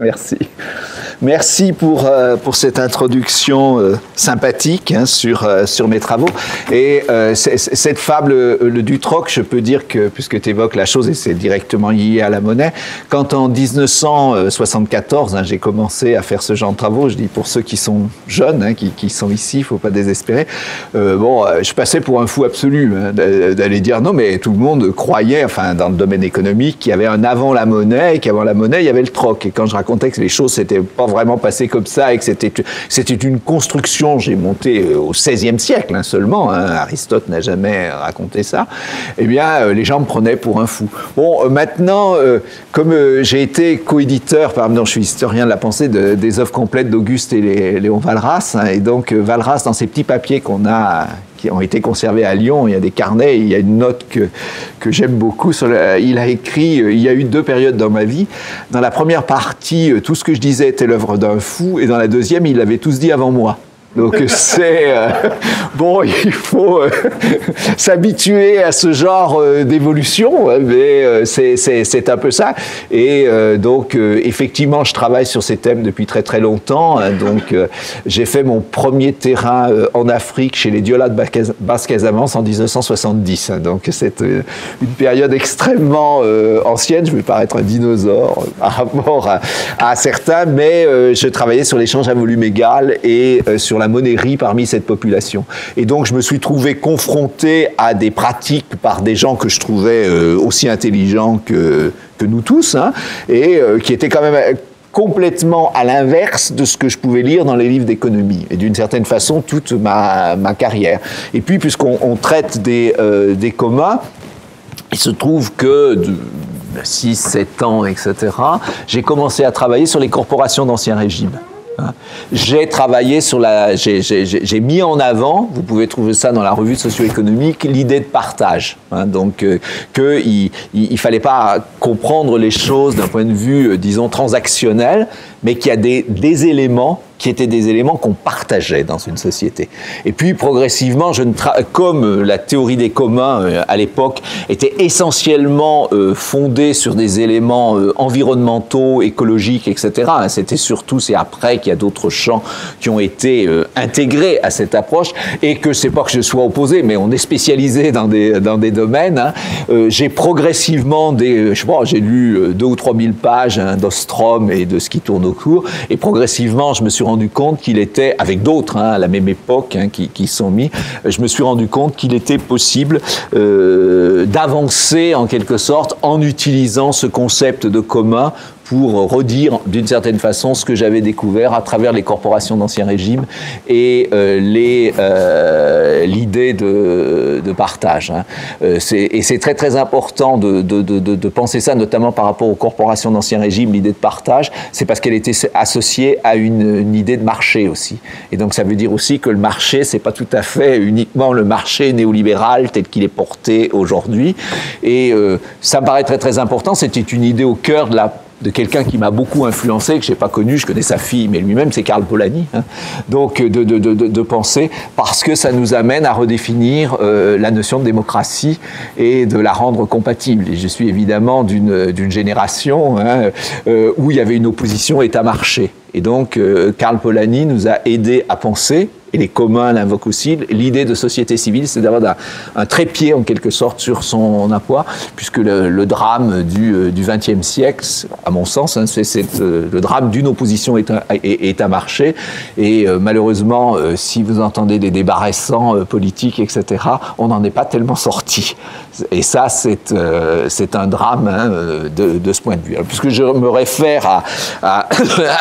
Merci. Merci pour, euh, pour cette introduction euh, sympathique hein, sur, euh, sur mes travaux. Et cette fable, le Dutroc, je peux dire que, puisque tu évoques la chose, et c'est directement lié à la monnaie, quand en 1974, hein, j'ai commencé à faire ce genre de travaux, je dis pour ceux qui sont jeunes, hein, qui, qui, sont ici, il ne faut pas désespérer, bon, je passais pour un fou absolu d'aller dire non, mais tout le monde croyait, enfin, dans le domaine économique, qu'il y avait un avant la monnaie, et qu'avant la monnaie, il y avait le troc. Et quand je racontais que les choses s'étaient pas vraiment passées comme ça et que c'était, une construction, j'ai monté euh, au XVIe siècle hein, seulement, hein, Aristote n'a jamais raconté ça, eh bien, euh, les gens me prenaient pour un fou. Bon, euh, maintenant, comme j'ai été coéditeur, pardon, je suis historien de la pensée, des œuvres complètes d'Auguste et Léon Valras, hein, et donc Valras, dans ces petits papiers qu'on a qui ont été conservés à Lyon. Il y a des carnets, il y a une note que, que j'aime beaucoup. il a écrit, euh, il y a eu deux périodes dans ma vie. Dans la première partie, euh, tout ce que je disais était l'œuvre d'un fou, et dans la deuxième, il l'avait tous dit avant moi. Donc c'est euh, bon, il faut euh, s'habituer à ce genre euh, d'évolution, hein, mais c'est un peu ça. Et donc effectivement, je travaille sur ces thèmes depuis très très longtemps. Hein. donc j'ai fait mon premier terrain en Afrique chez les Diola de Basse-Casamance en 1970. Hein. donc c'est une période extrêmement ancienne. Je vais paraître un dinosaure par rapport à, à certains, mais je travaillais sur l'échange à volume égal et sur la monnaierie parmi cette population. Et donc je me suis trouvé confronté à des pratiques par des gens que je trouvais euh, aussi intelligents que, que nous tous, hein, et euh, qui étaient quand même complètement à l'inverse de ce que je pouvais lire dans les livres d'économie, et d'une certaine façon toute ma, ma, carrière. Et puis, puisqu'on traite des, euh, des communs, il se trouve que de 6, 7 ans, etc., j'ai commencé à travailler sur les corporations d'ancien régime. J'ai travaillé sur la. J'ai mis en avant, vous pouvez trouver ça dans la revue socio-économique, l'idée de partage. Hein. donc, euh, qu'il ne fallait pas comprendre les choses d'un point de vue, euh, disons, transactionnel, mais qu'il y a des, éléments qui étaient des éléments qu'on partageait dans une société. Et puis progressivement, comme euh, la théorie des communs euh, à l'époque était essentiellement euh, fondée sur des éléments environnementaux, écologiques, etc. Hein, c'était surtout, c'est après qu'il y a d'autres champs qui ont été intégrés à cette approche et que c'est pas que je sois opposé, mais on est spécialisé dans des, dans des domaines. Hein. j'ai progressivement des, je sais j'ai lu deux ou trois mille pages hein, d'Ostrom et de ce qui tourne et progressivement, je me suis rendu compte qu'il était, avec d'autres hein, à la même époque hein, qui, qui, sont mis, je me suis rendu compte qu'il était possible euh, d'avancer en quelque sorte en utilisant ce concept de commun pour redire d'une certaine façon ce que j'avais découvert à travers les corporations d'ancien régime et euh, euh, l'idée de, partage. Hein. Euh, et c'est très très important de, penser ça, notamment par rapport aux corporations d'ancien régime, l'idée de partage, c'est parce qu'elle était associée à une, idée de marché aussi. Et donc ça veut dire aussi que le marché, c'est pas tout à fait uniquement le marché néolibéral tel qu'il est porté aujourd'hui. Et ça me paraît très très important. C'était une idée au cœur de la de quelqu'un qui m'a beaucoup influencé, que je n'ai pas connu, je connais sa fille, mais lui-même, c'est Karl Polanyi. Hein. Donc, de, de, de, de, penser, parce que ça nous amène à redéfinir euh, la notion de démocratie et de la rendre compatible. Et je suis évidemment d'une génération hein, euh, où il y avait une opposition État-marché. Et donc, euh, Karl Polanyi nous a aidé à penser, et les communs l'invoquent aussi, l'idée de société civile, c'est d'avoir un, trépied en quelque sorte sur son appoi, puisque le, drame du XXe euh, siècle, à mon sens, hein, c'est euh, le drame d'une opposition est à marché. Et euh, malheureusement, si vous entendez des débats récents politiques, etc., on n'en est pas tellement sorti. Et ça, c'est un drame hein, de, ce point de vue. puisque je me réfère à,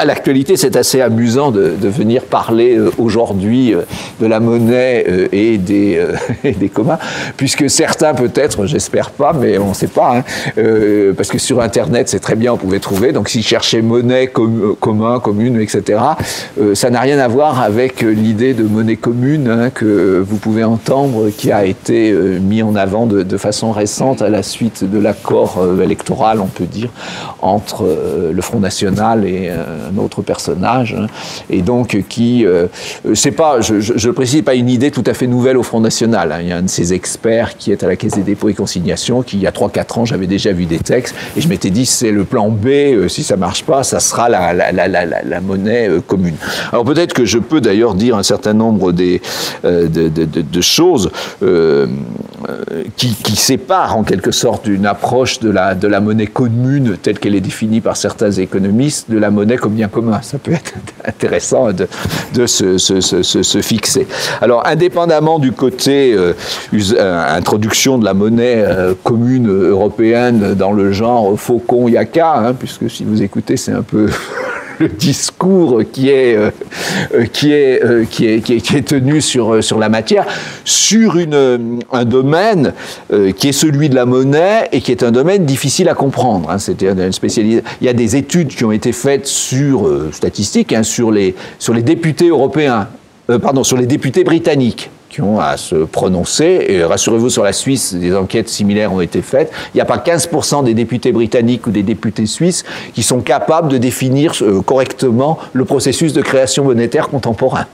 l'actualité, c'est assez amusant de venir parler aujourd'hui euh, de la monnaie euh, et des, euh, des communs, puisque certains peut-être, j'espère pas, mais on ne sait pas, hein, parce que sur Internet c'est très bien, on pouvait trouver, donc s'ils cherchaient monnaie, commun, commune, etc., ça n'a rien à voir avec l'idée de monnaie commune hein, que vous pouvez entendre, qui a été mis en avant de, façon récente à la suite de l'accord électoral, on peut dire, entre le Front National et un autre personnage, hein, et donc qui, c'est pas je, je, précise, pas une idée tout à fait nouvelle au Front National. Hein. Il y a un de ces experts qui est à la Caisse des dépôts et consignations, qui il y a 3-4 ans, j'avais déjà vu des textes, et je m'étais dit, c'est le plan B, euh, si ça marche pas, ça sera la, monnaie euh, commune. Alors peut-être que je peux d'ailleurs dire un certain nombre euh, de, choses qui, qui, séparent en quelque sorte une approche de la, de la monnaie commune telle qu'elle est définie par certains économistes, de la monnaie comme bien commun. Ça peut être intéressant de, de se, se, se, se, fixer. Alors, indépendamment du côté euh, euh, introduction de la monnaie euh, commune européenne dans le genre faucon-yaka, hein, puisque si vous écoutez, c'est un peu le discours qui est, euh, euh, euh, tenu sur, la matière, sur une, un domaine qui est celui de la monnaie et qui est un domaine difficile à comprendre. Hein, Il y a des études qui ont été faites sur statistiques, hein, les, sur les députés européens, pardon, sur les députés britanniques à se prononcer. Et rassurez-vous, sur la Suisse, des enquêtes similaires ont été faites. Il n'y a pas 15% des députés britanniques ou des députés suisses qui sont capables de définir euh, correctement le processus de création monétaire contemporain.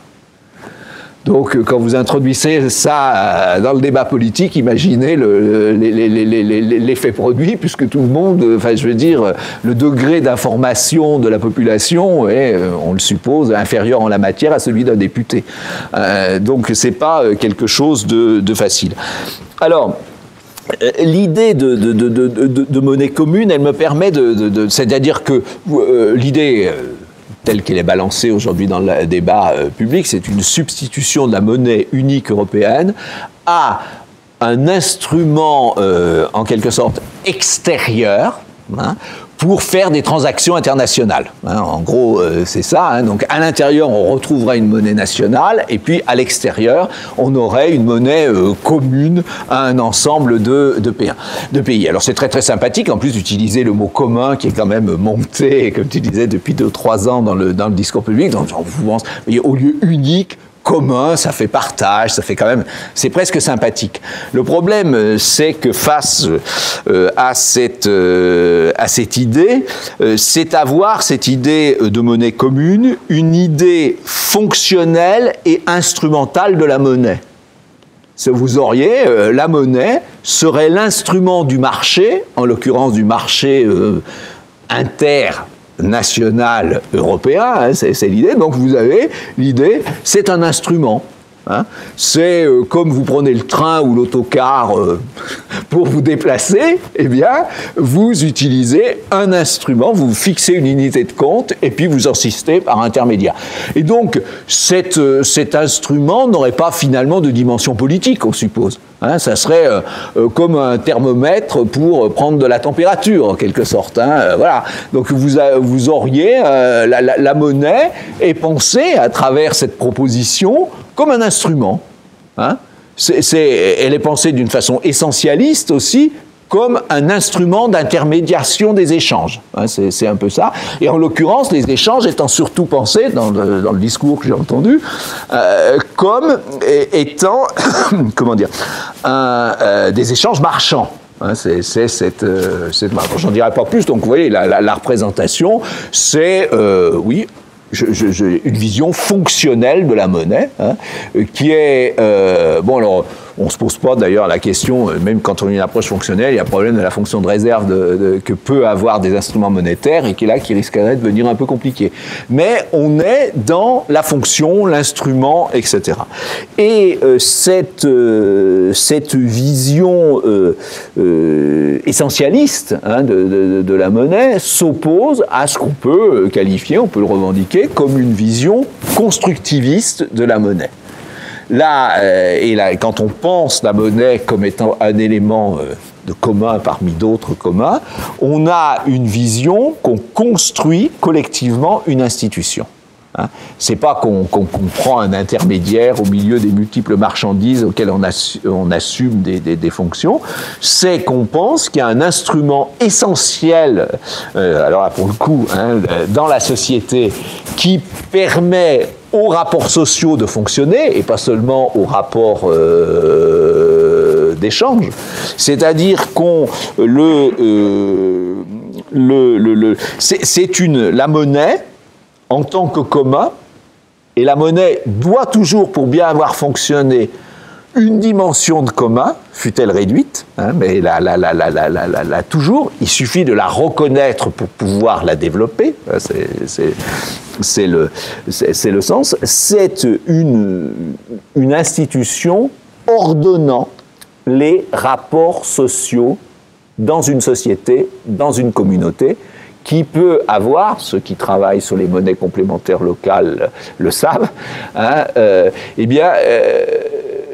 Donc, euh, quand vous introduisez ça euh, dans le débat politique, imaginez l'effet produit, puisque tout le monde, euh, enfin, je veux dire, le degré d'information de la population est, on le suppose, inférieur en la matière à celui d'un député. donc, c'est pas quelque chose de, facile. Alors, L'idée de, monnaie commune, elle me permet de... C'est-à-dire que l'idée telle qu'elle est balancée aujourd'hui dans le débat euh, public, c'est une substitution de la monnaie unique européenne à un instrument euh, en quelque sorte extérieur hein, pour faire des transactions internationales. Hein, en gros, euh, c'est ça. Hein. Donc, à l'intérieur, on retrouverait une monnaie nationale, et puis à l'extérieur, on aurait une monnaie euh, commune à un ensemble de, de, pays. Alors, c'est très très sympathique, en plus d'utiliser le mot commun, qui est quand même monté, comme tu disais, depuis deux trois ans dans le, dans le discours public. Donc, au lieu unique, commun, ça fait partage, ça fait quand même, c'est presque sympathique. Le problème, euh, c'est que face euh, à cette euh, à cette idée, c'est avoir cette idée de monnaie commune, une idée fonctionnelle et instrumentale de la monnaie. Vous auriez la monnaie serait l'instrument du marché, en l'occurrence du marché inter national européen, hein, c'est l'idée. Donc vous avez l'idée, c'est un instrument. Hein. C'est euh, comme vous prenez le train ou l'autocar euh, pour vous déplacer, eh bien, vous utilisez un instrument, vous fixez une unité de compte et puis vous insistez par intermédiaire. Et donc, euh, cet instrument n'aurait pas finalement de dimension politique, on suppose. Hein, ça serait euh, euh, comme un thermomètre pour prendre de la température, en quelque sorte. Hein, euh, voilà. Donc vous, vous auriez la, monnaie est pensée à travers cette proposition comme un instrument. Hein. elle est pensée d'une façon essentialiste aussi, comme un instrument d'intermédiation des échanges. C'est un peu ça. Et en l'occurrence, les échanges étant surtout pensés, dans le, discours que j'ai entendu, comme étant, comment dire, euh, des échanges marchands. Hein, c'est cette, euh, j'en dirai pas plus. Donc, vous voyez, la, représentation, c'est, euh, oui, je, une vision fonctionnelle de la monnaie, hein, qui est, bon, alors, on ne se pose pas d'ailleurs la question, euh, même quand on a une approche fonctionnelle, il y a problème de la fonction de réserve de, que peut avoir des instruments monétaires et qui est là qui risquerait de devenir un peu compliqué. Mais on est dans la fonction, l'instrument, etc. Et euh, cette, euh, cette vision essentialiste hein, de, de, la monnaie s'oppose à ce qu'on peut qualifier, on peut le revendiquer, comme une vision constructiviste de la monnaie. Là, euh, et là, quand on pense la monnaie comme étant un élément euh, de commun parmi d'autres communs, on a une vision qu'on construit collectivement une institution. Hein. C'est pas qu'on prend un intermédiaire au milieu des multiples marchandises auxquelles on, assume des, des, fonctions, c'est qu'on pense qu'il y a un instrument essentiel, euh, alors là pour le coup, hein, dans la société, qui permet aux rapports sociaux de fonctionner et pas seulement aux rapports euh, d'échange. C'est-à-dire qu'on le, euh, le, le, le c'est une la monnaie en tant que commun Et la monnaie doit toujours, pour bien avoir fonctionné, une dimension de commun, fut-elle réduite, hein, mais là, là, là, là, là, là, là, toujours, il suffit de la reconnaître pour pouvoir la développer, c'est le, sens, c'est une, une institution ordonnant les rapports sociaux dans une société, dans une communauté, qui peut avoir, ceux qui travaillent sur les monnaies complémentaires locales le savent, hein, euh, eh bien, euh,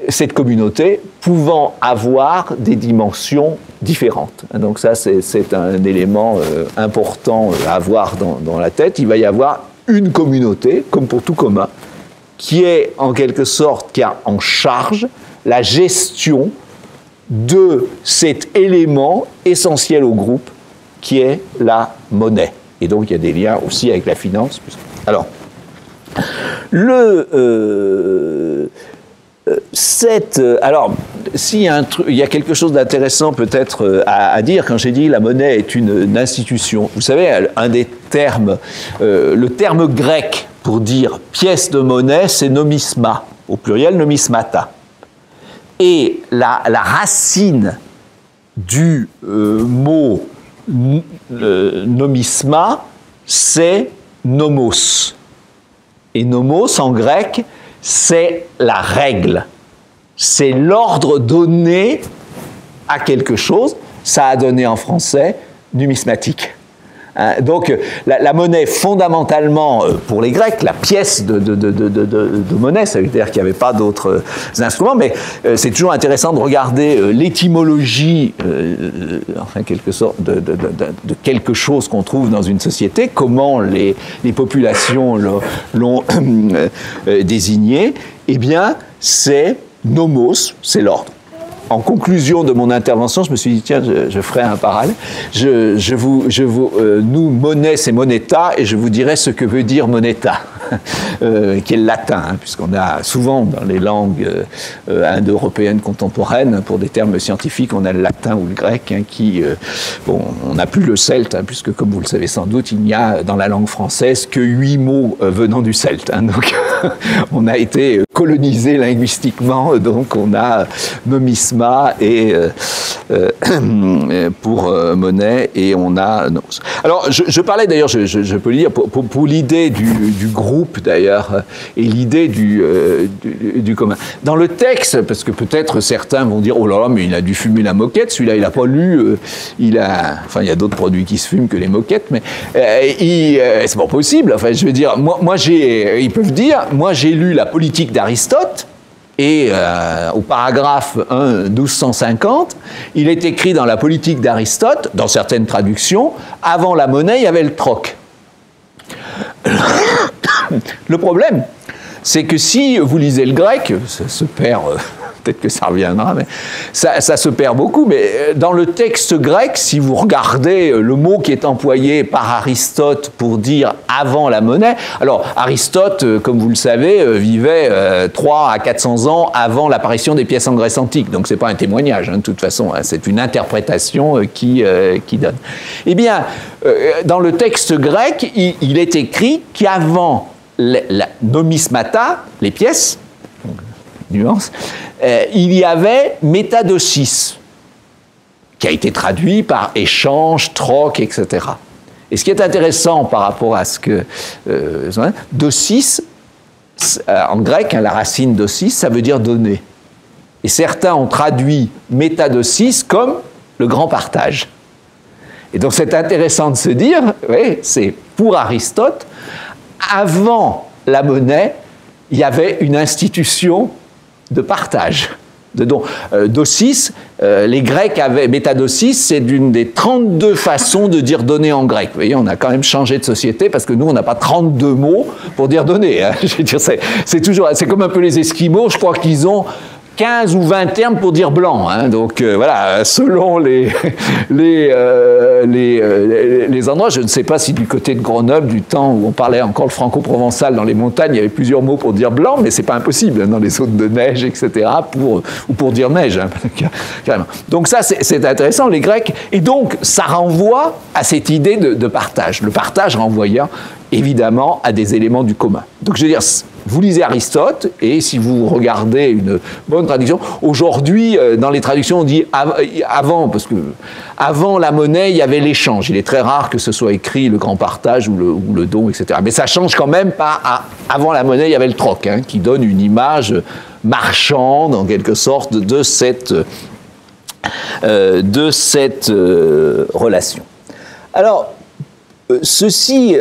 cette communauté pouvant avoir des dimensions différentes. Donc ça, c'est un élément euh, important à avoir dans, la tête. Il va y avoir une communauté, comme pour tout commun, qui est en quelque sorte, qui a en charge la gestion de cet élément essentiel au groupe qui est la monnaie. Et donc il y a des liens aussi avec la finance. Alors, le, euh, euh, cette, alors, s'il y a, y a quelque chose d'intéressant peut-être euh, à, dire, quand j'ai dit la monnaie est une, institution, vous savez, un des termes, le terme grec pour dire pièce de monnaie, c'est nomisma, au pluriel nomismata. Et la, racine du euh, mot nomisma, c'est nomos. Et nomos en grec, c'est la règle. C'est l'ordre donné à quelque chose. Ça a donné en français numismatique. Hein, donc la, monnaie, fondamentalement, euh, pour les Grecs, la pièce de, monnaie, ça veut dire qu'il n'y avait pas d'autres euh, instruments, mais euh, c'est toujours intéressant de regarder l'étymologie, enfin quelque sorte, de, quelque chose qu'on trouve dans une société, comment les, les populations l'ont désigné. Eh bien, c'est nomos, c'est l'ordre en conclusion de mon intervention, je me suis dit, tiens, je, ferai un parallèle. Je, vous, je vous, euh, nous, monnaie, c'est moneta, et je vous dirai ce que veut dire moneta, euh, qui est le latin, hein, puisqu'on a souvent dans les langues euh, indo-européennes contemporaines, pour des termes scientifiques, on a le latin ou le grec, hein, qui, bon, on n'a plus le celte, hein, puisque comme vous le savez sans doute, il n'y a dans la langue française que huit mots venant du celte. donc, on a été colonisé linguistiquement, donc on a nomisme et euh, euh, pour euh, monnaie et on a Alors je, parlais d'ailleurs, je, peux le dire, pour, l'idée du, groupe d'ailleurs et l'idée du, commun. Dans le texte, parce que peut-être certains vont dire oh là là mais il a dû fumer la moquette, celui-là il n'a pas lu, il a, enfin il y a d'autres produits qui se fument que les moquettes, mais c'est pas possible. Enfin je veux dire, moi, moi j'ai, ils peuvent dire, moi j'ai lu la politique d'Aristote et euh, au paragraphe 1, 1250, il est écrit dans la politique d'Aristote, dans certaines traductions, avant la monnaie, il y avait le troc. Le problème, c'est que si vous lisez le grec, ça se perd peut-être que ça reviendra, mais ça, se perd beaucoup. Mais euh, dans le texte grec, si vous regardez euh, le mot qui est employé par Aristote pour dire avant la monnaie, alors Aristote, euh, comme vous le savez, vivait 3 à 400 ans avant l'apparition des pièces en Grèce antique, donc ce n'est pas un témoignage, hein, de toute façon, hein, c'est une interprétation qui, donne. Eh bien, dans le texte grec, il, est écrit qu'avant la nomismata, les pièces, nuance, euh, il y avait métadosis, qui a été traduit par échange, troc, etc. Et ce qui est intéressant par rapport à ce que euh, dosis, euh, en grec, hein, la racine dosis, ça veut dire donner. Et certains ont traduit métadosis comme le grand partage. Et donc c'est intéressant de se dire, oui, c'est pour Aristote, avant la monnaie, il y avait une institution de partage de dons. Euh, euh, les Grecs avaient, métadosis, c'est d'une des 32 façons de dire donner en grec. Vous voyez, on a quand même changé de société parce que nous, on n'a pas 32 mots pour dire donner. Hein. c'est toujours, c'est comme un peu les Esquimaux, je crois qu'ils ont 15 ou 20 termes pour dire blanc. Hein. Donc euh, voilà, selon les, euh, euh, les, les, endroits, je ne sais pas si du côté de Grenoble, du temps où on parlait encore le franco-provençal dans les montagnes, il y avait plusieurs mots pour dire blanc, mais c'est pas impossible hein, dans les zones de neige, etc., pour, ou pour dire neige. Hein. Donc ça, c'est intéressant, les Grecs. Et donc, ça renvoie à cette idée de, de partage. Le partage renvoyant évidemment à des éléments du commun. Donc je veux dire, vous lisez Aristote, et si vous regardez une bonne traduction, aujourd'hui, euh, dans les traductions, on dit avant, parce que avant la monnaie, il y avait l'échange. Il est très rare que ce soit écrit le grand partage ou le, don, etc. Mais ça change quand même pas. avant la monnaie, il y avait le troc, hein, qui donne une image marchande, en quelque sorte, de cette, euh, de cette euh, relation. Alors, euh, ceci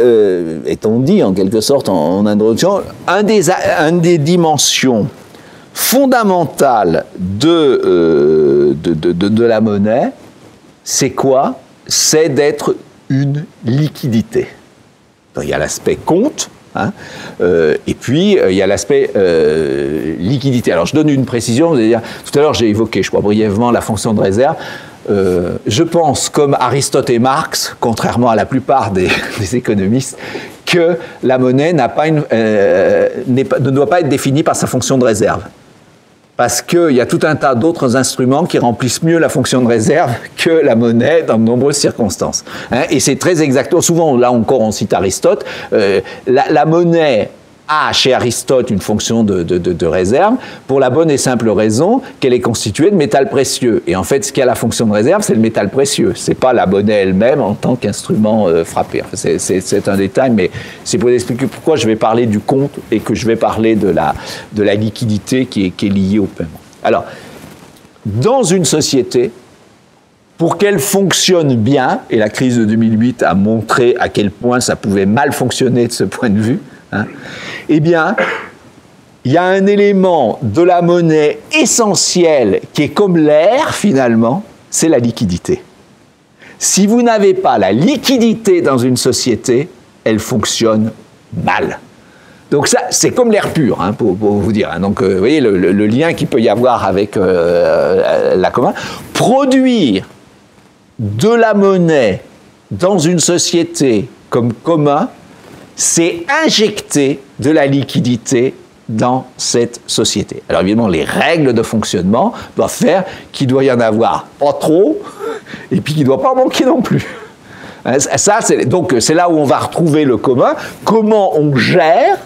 étant dit en quelque sorte en, introduction, un des, dimensions fondamentales de, de la monnaie, c'est quoi? C'est d'être une liquidité. il y a l'aspect compte, Hein. Euh, et puis, euh, il y a l'aspect euh, liquidité. Alors, je donne une précision. Tout à l'heure, j'ai évoqué, je crois, brièvement la fonction de réserve. Je pense, comme Aristote et Marx, contrairement à la plupart des, économistes, que la monnaie une, ne doit pas être définie par sa fonction de réserve parce qu'il y a tout un tas d'autres instruments qui remplissent mieux la fonction de réserve que la monnaie dans de nombreuses circonstances. Hein. et c'est très exactement, souvent là encore on cite Aristote, euh, la, monnaie a chez Aristote une fonction de, réserve pour la bonne et simple raison qu'elle est constituée de métal précieux. Et en fait, ce qui a la fonction de réserve, c'est le métal précieux. C'est pas la monnaie elle-même en tant qu'instrument euh, frappé. c'est un détail, mais c'est pour expliquer pourquoi je vais parler du compte et que je vais parler de la, de la liquidité qui est, qui est liée au paiement. Alors, dans une société, pour qu'elle fonctionne bien, et la crise de 2008 a montré à quel point ça pouvait mal fonctionner de ce point de vue, hein, eh bien, il y a un élément de la monnaie essentiel qui est comme l'air finalement, c'est la liquidité. Si vous n'avez pas la liquidité dans une société, elle fonctionne mal. Donc ça, c'est comme l'air pur, hein, pour, vous dire. Donc, euh, vous voyez le, lien qu'il peut y avoir avec euh, la commun. Produire de la monnaie dans une société comme commun, c'est injecter de la liquidité dans cette société. Alors évidemment, les règles de fonctionnement doivent faire qu'il doit y en avoir pas trop, et puis qu'il ne doit pas manquer non plus. Hein, ça, donc c'est là où on va retrouver le commun. Comment on gère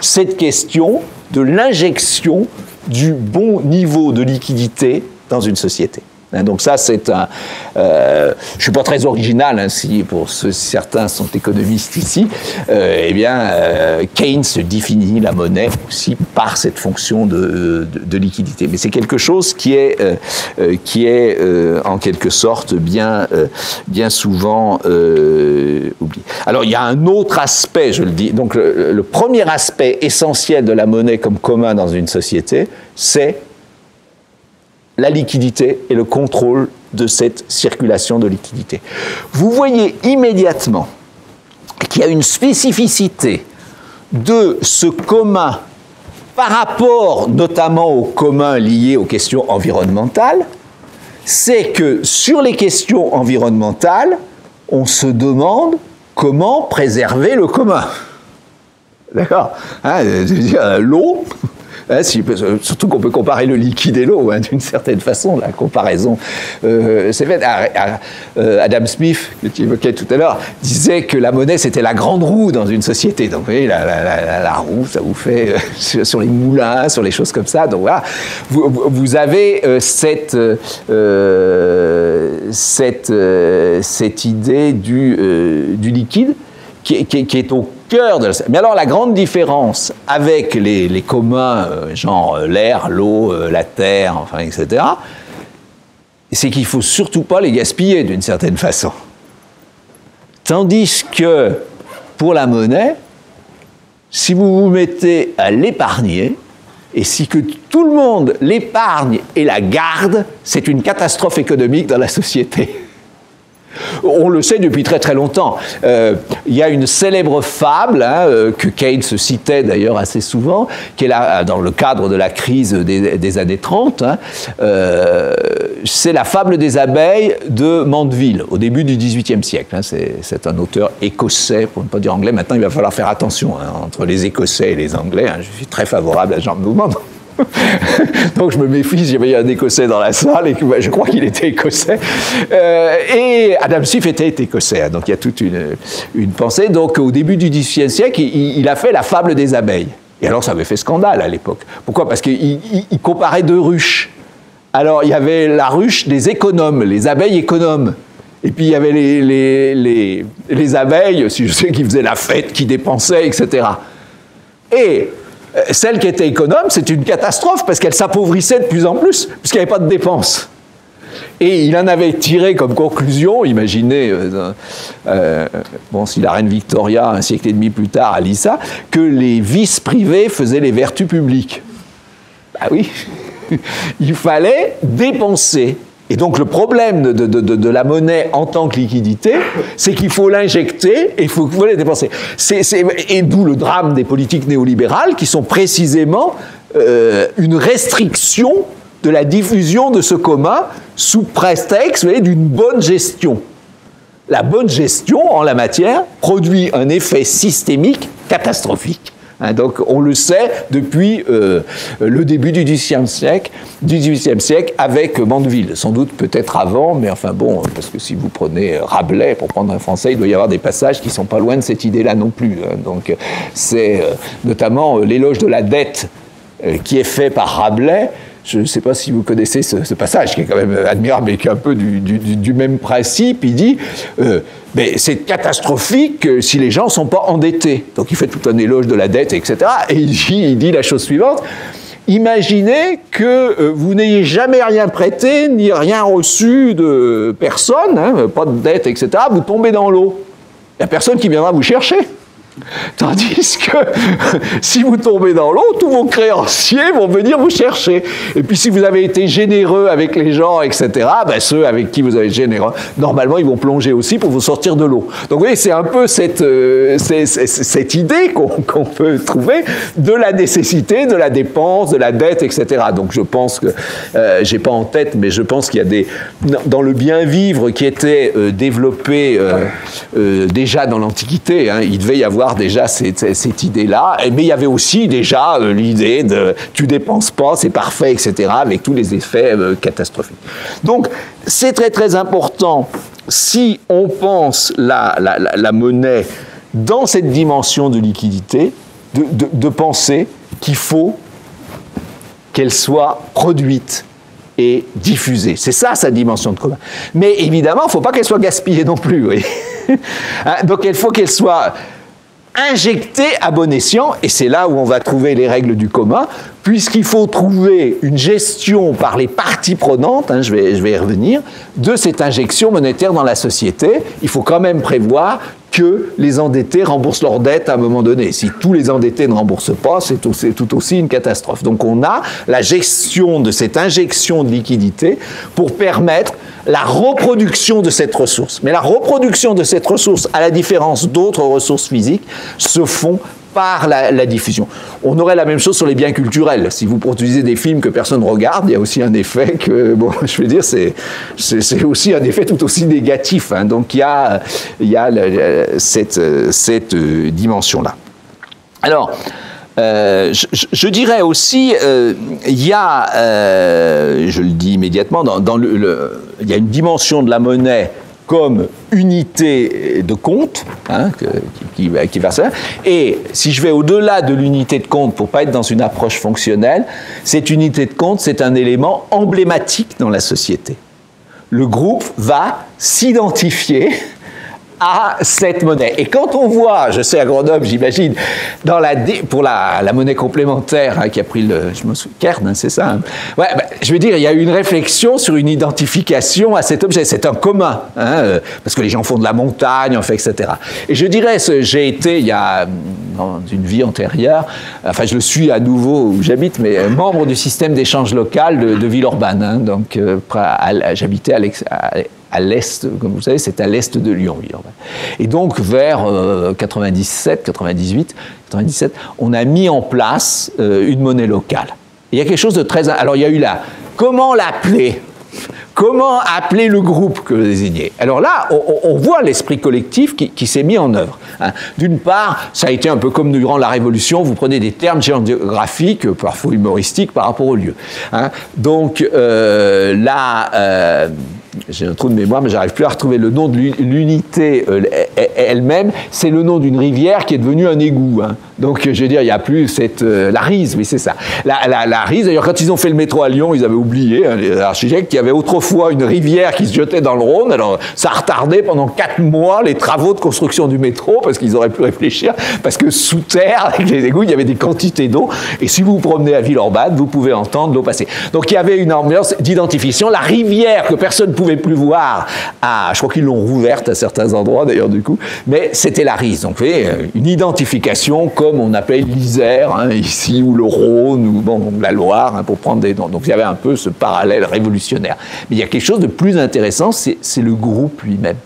cette question de l'injection du bon niveau de liquidité dans une société? Hein, donc ça, c'est un... Euh, je ne suis pas très original, hein, si pour certains sont économistes ici, euh, eh bien, euh, Keynes définit la monnaie aussi par cette fonction de, liquidité. Mais c'est quelque chose qui est, qui est en quelque sorte bien, bien souvent oublié. Alors, il y a un autre aspect, je le dis. Donc, le premier aspect essentiel de la monnaie comme commun dans une société, c'est la liquidité et le contrôle de cette circulation de liquidité. Vous voyez immédiatement qu'il y a une spécificité de ce commun par rapport notamment au commun lié aux questions environnementales, c'est que sur les questions environnementales, on se demande comment préserver le commun. D'accord? Hein, L'eau, Euh, surtout qu'on peut comparer le liquide et l'eau, hein, d'une certaine façon, la comparaison euh, c'est fait. Ah, ah, euh, Adam Smith, que tu évoquais tout à l'heure, disait que la monnaie, c'était la grande roue dans une société. Donc, vous voyez, la, roue, ça vous fait sur, les moulins, sur les choses comme ça. Donc, voilà, vous, avez cette, idée du, du liquide qui, qui est au mais alors la grande différence avec les, communs, euh, genre euh, l'air, l'eau, euh, la terre, enfin, etc., c'est qu'il ne faut surtout pas les gaspiller d'une certaine façon. Tandis que pour la monnaie, si vous vous mettez à l'épargner, et si que tout le monde l'épargne et la garde, c'est une catastrophe économique dans la société. On le sait depuis très très longtemps. Euh, il y a une célèbre fable hein, euh, que Keynes citait d'ailleurs assez souvent, qui est là dans le cadre de la crise des, années 30. Hein. Euh, c'est la fable des abeilles de Mandeville au début du XVIIIe siècle. Hein. C'est un auteur écossais, pour ne pas dire anglais. Maintenant, il va falloir faire attention entre les Écossais et les Anglais. Je suis très favorable à ce genre de mouvement. Donc je me méfie, j'avais un Écossais dans la salle, et je crois qu'il était Écossais. Euh, et Adam Smith était Écossais, hein, donc il y a toute une, pensée. Donc au début du XVIIIe siècle, il, a fait la fable des abeilles. Et alors ça avait fait scandale à l'époque. Pourquoi? Parce qu'il comparait deux ruches. Alors il y avait la ruche des économes, les abeilles économes. Et puis il y avait les, les, les, abeilles, si je sais, qui faisaient la fête, qui dépensaient, etc. Et celle qui était économe, c'est une catastrophe parce qu'elle s'appauvrissait de plus en plus, puisqu'il n'y avait pas de dépenses. Et il en avait tiré comme conclusion, imaginez, euh, euh, bon, si la reine Victoria, un siècle et demi plus tard, a dit ça, que les vices privés faisaient les vertus publiques. Bah oui, il fallait dépenser. Et donc le problème de, la monnaie en tant que liquidité, c'est qu'il faut l'injecter et il faut, la dépenser. et d'où le drame des politiques néolibérales qui sont précisément euh, une restriction de la diffusion de ce commun sous prétexte d'une bonne gestion. La bonne gestion en la matière produit un effet systémique catastrophique. Hein, donc on le sait depuis euh, le début du XVIIIe siècle, siècle avec Mandeville. Sans doute peut-être avant, mais enfin bon, parce que si vous prenez Rabelais, pour prendre un français, il doit y avoir des passages qui sont pas loin de cette idée-là non plus. Hein. donc c'est euh, notamment euh, l'éloge de la dette qui est fait par Rabelais je ne sais pas si vous connaissez ce, passage qui est quand même admirable, mais qui est un peu du, même principe. Il dit euh, mais c'est catastrophique si les gens ne sont pas endettés. Donc il fait tout un éloge de la dette, etc. Et il dit, la chose suivante Imaginez que euh, vous n'ayez jamais rien prêté, ni rien reçu de personne, hein, pas de dette, etc. Vous tombez dans l'eau. Il n'y a personne qui viendra vous chercher. Tandis que si vous tombez dans l'eau, tous vos créanciers vont venir vous chercher. Et puis si vous avez été généreux avec les gens, etc., ben ceux avec qui vous avez été généreux, normalement, ils vont plonger aussi pour vous sortir de l'eau. Donc vous voyez, c'est un peu cette, euh, cette idée qu'on peut trouver de la nécessité, de la dépense, de la dette, etc. Donc je pense que, euh, j'ai pas en tête, mais je pense qu'il y a des... Dans le bien vivre qui était euh, développé déjà dans l'Antiquité, hein, il devait y avoir déjà cette, idée-là, mais il y avait aussi déjà euh, l'idée de tu dépenses pas, c'est parfait, etc., avec tous les effets euh, catastrophiques. Donc, c'est très très important, si on pense la, la, monnaie dans cette dimension de liquidité, de, de penser qu'il faut qu'elle soit produite et diffusée. C'est ça sa dimension de commun. Mais évidemment, il ne faut pas qu'elle soit gaspillée non plus. Hein, donc il faut qu'elle soit injecté à bon escient, et c'est là où on va trouver les règles du commun, puisqu'il faut trouver une gestion par les parties prenantes, hein, je, vais, je vais y revenir, de cette injection monétaire dans la société. Il faut quand même prévoir que les endettés remboursent leurs dettes à un moment donné. Si tous les endettés ne remboursent pas, c'est tout aussi une catastrophe. Donc on a la gestion de cette injection de liquidité pour permettre la reproduction de cette ressource. Mais la reproduction de cette ressource, à la différence d'autres ressources physiques, se font par la, diffusion. On aurait la même chose sur les biens culturels. Si vous produisez des films que personne ne regarde, il y a aussi un effet que, bon, je veux dire, c'est, aussi un effet tout aussi négatif. Hein. Donc il y a, y a cette, cette dimension-là. Alors, euh, je, dirais aussi, euh, il y a, euh, je le dis immédiatement, dans, le, il y a une dimension de la monnaie comme unité de compte, hein, qui, qui, qui, va ça. Et si je vais au-delà de l'unité de compte pour pas être dans une approche fonctionnelle, cette unité de compte, c'est un élément emblématique dans la société. Le groupe va s'identifier à cette monnaie. Et quand on voit, je sais à Grenoble, j'imagine, pour la, monnaie complémentaire hein, qui a pris le, je me souviens, Kern, hein, c'est ça. Hein. Ben, je veux dire, il y a eu une réflexion sur une identification à cet objet. C'est un commun, euh, parce que les gens font de la montagne, en etc. Et je dirais, j'ai été il y a dans une vie antérieure, enfin, je le suis à nouveau où j'habite, mais euh, membre du système d'échange local de, de Villeurbanne. donc, euh, j'habitais à, à à l'est, comme vous savez, c'est à l'est de Lyon. Et donc, vers 97, 98, 97, on a mis en place euh, une monnaie locale. il y a quelque chose de très... Alors, il y a eu là, comment l'appeler? Comment appeler le groupe que vous désignez? Alors là, on, voit l'esprit collectif qui, s'est mis en œuvre. Hein. D'une part, ça a été un peu comme durant la Révolution, vous prenez des termes géographiques, parfois humoristiques, par rapport au lieu. Hein. Donc euh, là, euh, j'ai un trou de mémoire, mais j'arrive plus à retrouver le nom de l'unité euh, elle-même. C'est le nom d'une rivière qui est devenue un égout. Hein. Donc, je veux dire, il n'y a plus cette. Euh, la Rise, oui, c'est ça. La, la, Rise, d'ailleurs, quand ils ont fait le métro à Lyon, ils avaient oublié, hein, les architectes, qu'il y avait autrefois une rivière qui se jetait dans le Rhône. Alors, ça a retardé pendant quatre mois les travaux de construction du métro, parce qu'ils auraient pu réfléchir, parce que sous terre, avec les égouts, il y avait des quantités d'eau. Et si vous vous promenez à Villeurbanne, vous pouvez entendre l'eau passer. Donc, il y avait une ambiance d'identification. La rivière que personne ne pouvait plus voir, à, je crois qu'ils l'ont rouverte à certains endroits, d'ailleurs, du coup, mais c'était la Rise. Donc, vous voyez, une identification comme on appelle l'Isère, hein, ici, ou le Rhône, ou bon, la Loire, hein, pour prendre des noms. Donc il y avait un peu ce parallèle révolutionnaire. Mais il y a quelque chose de plus intéressant, c'est le groupe lui-même.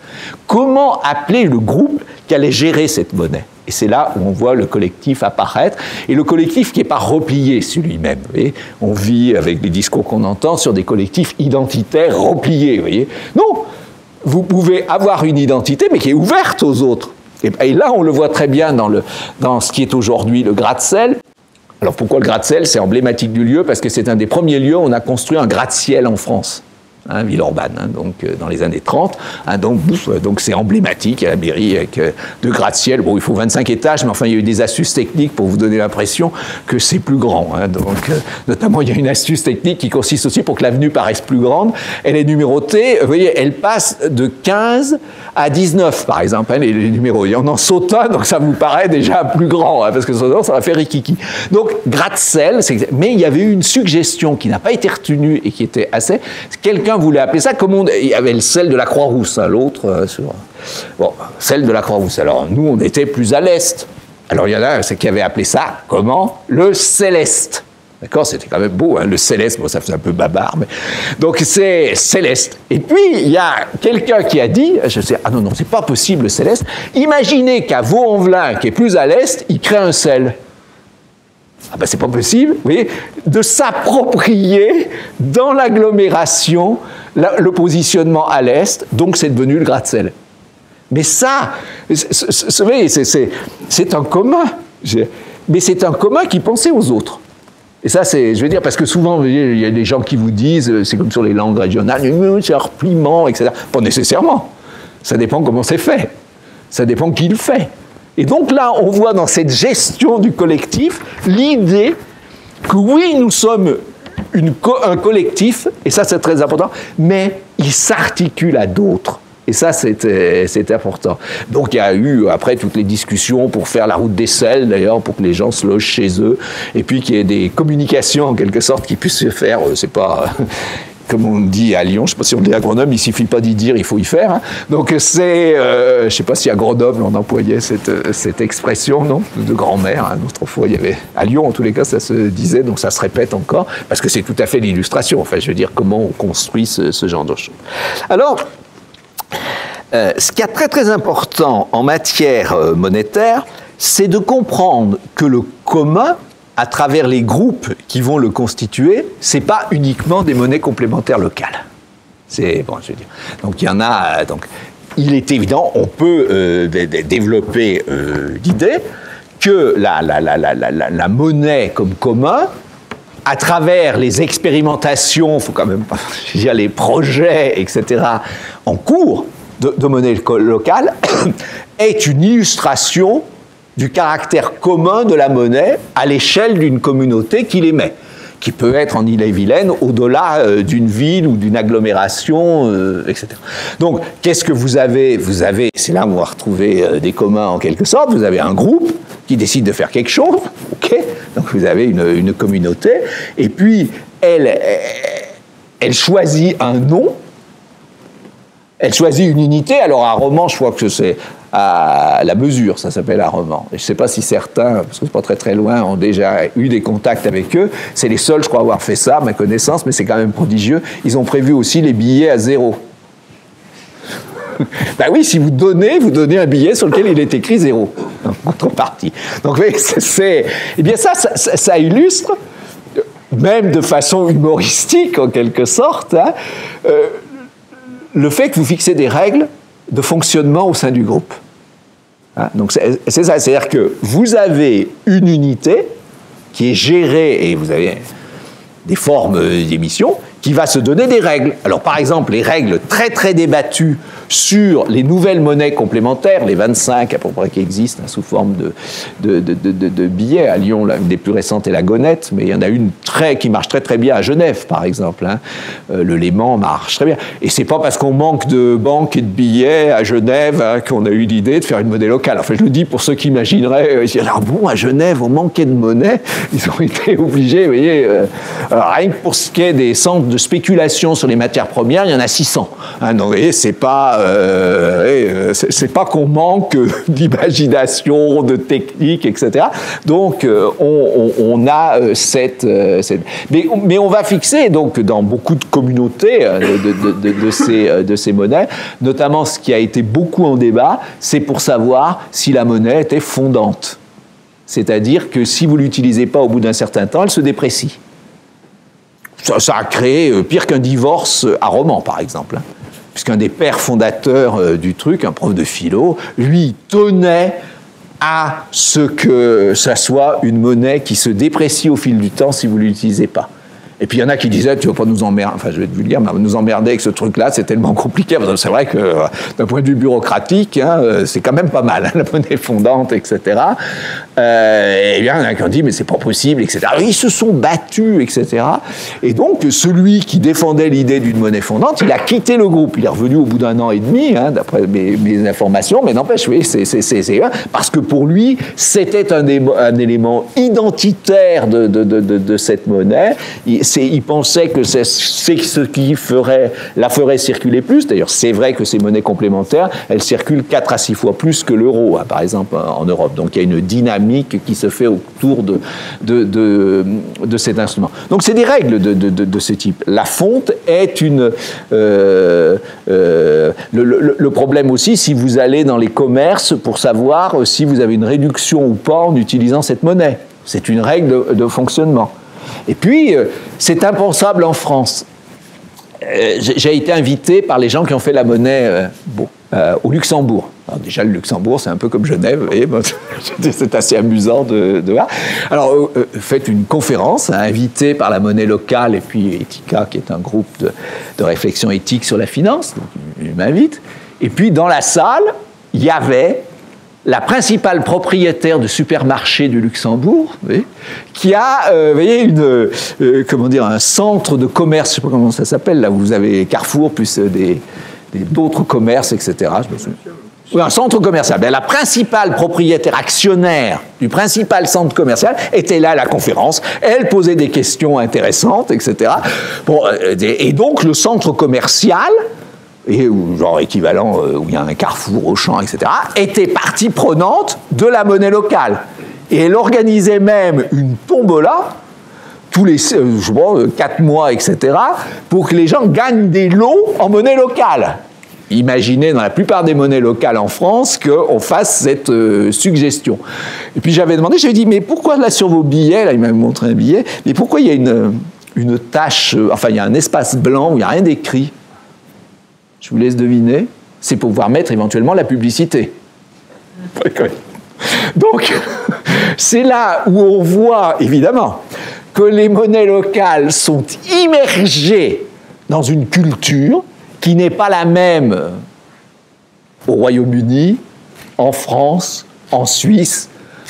Comment appeler le groupe qui allait gérer cette monnaie? Et c'est là où on voit le collectif apparaître, et le collectif qui n'est pas replié sur lui-même. On vit avec les discours qu'on entend sur des collectifs identitaires repliés. Vous voyez non, vous pouvez avoir une identité, mais qui est ouverte aux autres. Et, là, on le voit très bien dans, le, dans ce qui est aujourd'hui le gratte-ciel. Alors pourquoi le gratte-ciel? C'est emblématique du lieu parce que c'est un des premiers lieux où on a construit un gratte-ciel en France hein, Villeurbanne, hein, donc euh, dans les années 30. Hein, donc, euh, donc c'est emblématique la mairie avec euh, de gratte-ciel. Bon, il faut 25 étages, mais enfin il y a eu des astuces techniques pour vous donner l'impression que c'est plus grand. Hein. donc, notamment il y a une astuce technique qui consiste aussi pour que l'avenue paraisse plus grande. Elle est numérotée. Vous voyez, elle passe de 15 à 19, par exemple, les, numéros. Il y en en saute un, donc ça vous paraît déjà plus grand, parce que sinon ça va faire rikiki. Donc gratte-ciel, mais il y avait eu une suggestion qui n'a pas été retenue et qui était assez. Quelqu'un voulait appeler ça comme on, il y avait le sel de la Croix-Rousse, hein, l'autre, euh, bon, celle de la Croix-Rousse. Alors nous, on était plus à l'est. Alors il y en a qui avait appelé ça comment? Le céleste. D'accord C'était quand même beau, hein, le céleste, bon, ça faisait un peu babar, mais... Donc c'est céleste. Et puis, il y a quelqu'un qui a dit, je sais, ah non, non, c'est pas possible, le céleste. Imaginez qu'à Vaux-en-Velin, qui est plus à l'est, il crée un sel. Ah ben c'est pas possible, vous voyez, de s'approprier dans l'agglomération le positionnement à l'est, donc c'est devenu le gratte-ciel. Mais ça, c'est un commun. Mais c'est un commun qui pensait aux autres. Et ça, c'est, je veux dire, parce que souvent, il y a des gens qui vous disent, c'est comme sur les langues régionales, c'est un repliement, etc. Pas nécessairement. Ça dépend comment c'est fait. Ça dépend qui le fait. Et donc là, on voit dans cette gestion du collectif l'idée que oui, nous sommes un collectif, et ça c'est très important, mais il s'articule à d'autres. Et ça, c'est important. Donc, il y a eu, après, toutes les discussions pour faire la route des sels, d'ailleurs, pour que les gens se logent chez eux, et puis qu'il y ait des communications, en quelque sorte, qui puissent se faire, euh, c'est pas comme on dit à Lyon, je ne sais pas si on dit agronome, il ne suffit pas d'y dire, il faut y faire. Hein. Donc c'est, euh, je ne sais pas si à Grenoble on employait cette, euh, cette expression, non, de grand-mère. Hein. Autrefois, il y avait à Lyon, en tous les cas, ça se disait, donc ça se répète encore, parce que c'est tout à fait l'illustration. Enfin, je veux dire, comment on construit ce, genre de choses. Alors, euh, ce qui est très très important en matière monétaire, c'est de comprendre que le commun à travers les groupes qui vont le constituer, c'est pas uniquement des monnaies complémentaires locales. C'est bon, je veux dire. Donc il y en a. Donc il est évident, on peut euh, développer euh, l'idée que la, la, la, la, monnaie comme commun, à travers les expérimentations, faut quand même dire les projets, etc., en cours de monnaie locale, est une illustration du caractère commun de la monnaie à l'échelle d'une communauté qui l'émet qui peut être en Ille-et-Vilaine au-delà euh, d'une ville ou d'une agglomération, euh, etc. Donc, qu'est-ce que vous avez? Vous avez, c'est là où on va retrouver euh, des communs en quelque sorte, vous avez un groupe qui décide de faire quelque chose, ok? Donc vous avez une, communauté, et puis elle, elle choisit un nom, elle choisit une unité. Alors, un roman, je crois que c'est à la mesure, ça s'appelle un roman. je ne sais pas si certains, parce que c'est pas très très loin, ont déjà eu des contacts avec eux. C'est les seuls, je crois, à avoir fait ça, à ma connaissance, mais c'est quand même prodigieux. Ils ont prévu aussi les billets à zéro. ben oui, si vous donnez, vous donnez un billet sur lequel il est écrit zéro, en contrepartie. Donc, c'est, eh bien ça, ça, illustre, même de façon humoristique en quelque sorte, hein, euh, le fait que vous fixez des règles de fonctionnement au sein du groupe. Hein, donc c'est ça, c'est-à-dire que vous avez une unité qui est gérée et vous avez des formes d'émission qui va se donner des règles. Alors par exemple, les règles très très débattues sur les nouvelles monnaies complémentaires, les 25 à peu près qui existent hein, sous forme de, billets. À Lyon, l'une des plus récentes est la Gonette, mais il y en a une très, qui marche très très bien à Genève, par exemple. Hein. Euh, le Léman marche très bien. Et c'est pas parce qu'on manque de banques et de billets à Genève hein, qu'on a eu l'idée de faire une monnaie locale. Enfin, je le dis pour ceux qui imagineraient, euh, ah bon, à Genève, on manquait de monnaie. Ils ont été obligés, vous voyez, euh, rien que pour ce qui est des centres de spéculation sur les matières premières, il y en a 600. Hein, donc, vous voyez, c'est pas, euh, c'est pas qu'on manque d'imagination, de technique, etc. Donc, on, a cette, Mais, on va fixer, donc, dans beaucoup de communautés de, ces, de ces monnaies, notamment ce qui a été beaucoup en débat, c'est pour savoir si la monnaie était fondante. C'est-à-dire que si vous l'utilisez pas au bout d'un certain temps, elle se déprécie. Ça, a créé euh, pire qu'un divorce à roman, par exemple. Puisqu'un des pères fondateurs euh, du truc, un prof de philo, lui tenait à ce que ça soit une monnaie qui se déprécie au fil du temps si vous ne l'utilisez pas. Et puis il y en a qui disaient, tu vas pas nous emmerder, enfin je vais te dire, mais nous emmerder avec ce truc-là, c'est tellement compliqué. C'est vrai que d'un point de vue bureaucratique, hein, c'est quand même pas mal, hein, la monnaie fondante, etc. Euh, et bien il y en a qui ont dit, mais c'est pas possible, etc. ils se sont battus, etc. Et donc celui qui défendait l'idée d'une monnaie fondante, il a quitté le groupe. Il est revenu au bout d'un an et demi, hein, d'après mes, informations, mais n'empêche, oui, c'est parce que pour lui, c'était un, élément identitaire de, cette monnaie pensait que c'est ce qui ferait, la ferait circuler plus. D'ailleurs, c'est vrai que ces monnaies complémentaires, elles circulent 4 à 6 fois plus que l'euro, hein, par exemple, en Europe. Donc il y a une dynamique qui se fait autour de, de, cet instrument. Donc c'est des règles de, ce type. La fonte est une... Euh, euh, le, le, problème aussi, si vous allez dans les commerces pour savoir si vous avez une réduction ou pas en utilisant cette monnaie. C'est une règle de fonctionnement. Et puis, euh, c'est impensable en France. Euh, j'ai été invité par les gens qui ont fait la monnaie euh, au Luxembourg. déjà, le Luxembourg, c'est un peu comme Genève, et c'est assez amusant de, voir. Alors, faites une conférence, hein, invité par la monnaie locale et puis Etika, qui est un groupe de, de réflexion éthique sur la finance, donc il m'invite. Et puis, dans la salle, il y avait la principale propriétaire de supermarché du Luxembourg, qui a, euh, euh, un centre de commerce, je ne sais pas comment ça s'appelle, là où vous avez Carrefour plus euh, d'autres commerces, etc. un centre commercial. Ben, la principale propriétaire actionnaire du principal centre commercial était là à la conférence. Elle posait des questions intéressantes, etc. Et donc le centre commercial et genre équivalent euh, où il y a un carrefour au champ, etc., était partie prenante de la monnaie locale. Et elle organisait même une tombola tous les euh, je crois, 4 mois, etc., pour que les gens gagnent des lots en monnaie locale. Imaginez dans la plupart des monnaies locales en France qu'on fasse cette euh, suggestion. Et puis j'avais demandé, j'avais dit, mais pourquoi là sur vos billets, là il m'a montré un billet, mais pourquoi il y a une, une tâche, enfin il y a un espace blanc où il n'y a rien d'écrit? Je vous laisse deviner, c'est pour pouvoir mettre éventuellement la publicité. Donc, c'est là où on voit, évidemment, que les monnaies locales sont immergées dans une culture qui n'est pas la même au Royaume-Uni, en France, en Suisse,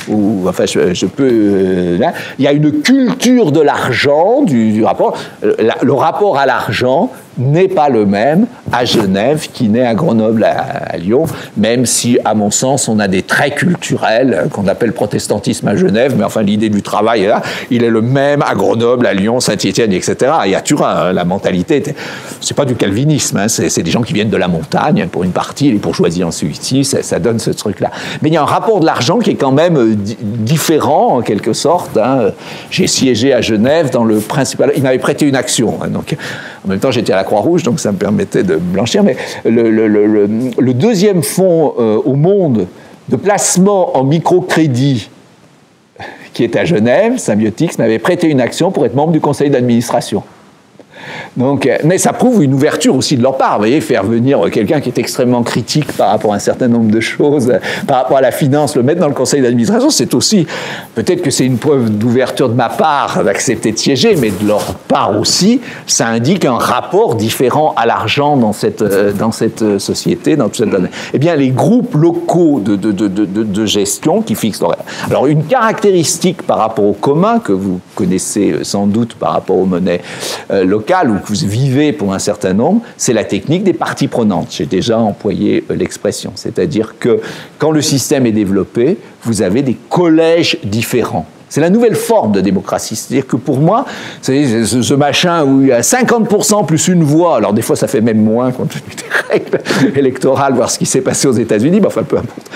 ou enfin je, peux euh, il y a une culture de l'argent du, rapport le rapport à l'argent n'est pas le même à Genève qui n'est à Grenoble, à, Lyon, même si, à mon sens, on a des traits culturels qu'on appelle protestantisme à Genève, mais enfin l'idée du travail là, il est le même à Grenoble, à Lyon, Saint-Étienne, etc. Et à Turin, hein, la mentalité, c'est pas du calvinisme, hein, c'est des gens qui viennent de la montagne pour une partie, et pour choisir ensuite, ça, ça donne ce truc-là. Mais il y a un rapport de l'argent qui est quand même euh, différent, en quelque sorte. Hein. J'ai siégé à Genève dans le principal... Il m'avait prêté une action, donc en même temps, j'étais à la Croix-Rouge, donc ça me permettait de blanchir. Mais le, deuxième fonds euh, au monde de placement en microcrédit qui est à Genève, Symbiotics, m'avait prêté une action pour être membre du conseil d'administration. Donc, euh, mais ça prouve une ouverture aussi de leur part. Vous voyez, faire venir quelqu'un qui est extrêmement critique par rapport à un certain nombre de choses, euh, par rapport à la finance, le mettre dans le conseil d'administration, c'est aussi, peut-être que c'est une preuve d'ouverture de ma part d'accepter de siéger, mais de leur part aussi, ça indique un rapport différent à l'argent dans cette, euh, dans cette société, dans toute cette Eh bien, les groupes locaux de, de, de, de gestion qui fixent l'horaire. Alors, une caractéristique par rapport au commun que vous connaissez sans doute par rapport aux monnaies locales ou vous vivez pour un certain nombre, c'est la technique des parties prenantes. J'ai déjà employé euh, l'expression. C'est-à-dire que quand le système est développé, vous avez des collèges différents. C'est la nouvelle forme de démocratie. C'est-à-dire que pour moi, ce machin où il y a 50% plus une voix, alors des fois ça fait même moins compte tenu des règles électorales, voir ce qui s'est passé aux États-Unis, mais enfin peu importe.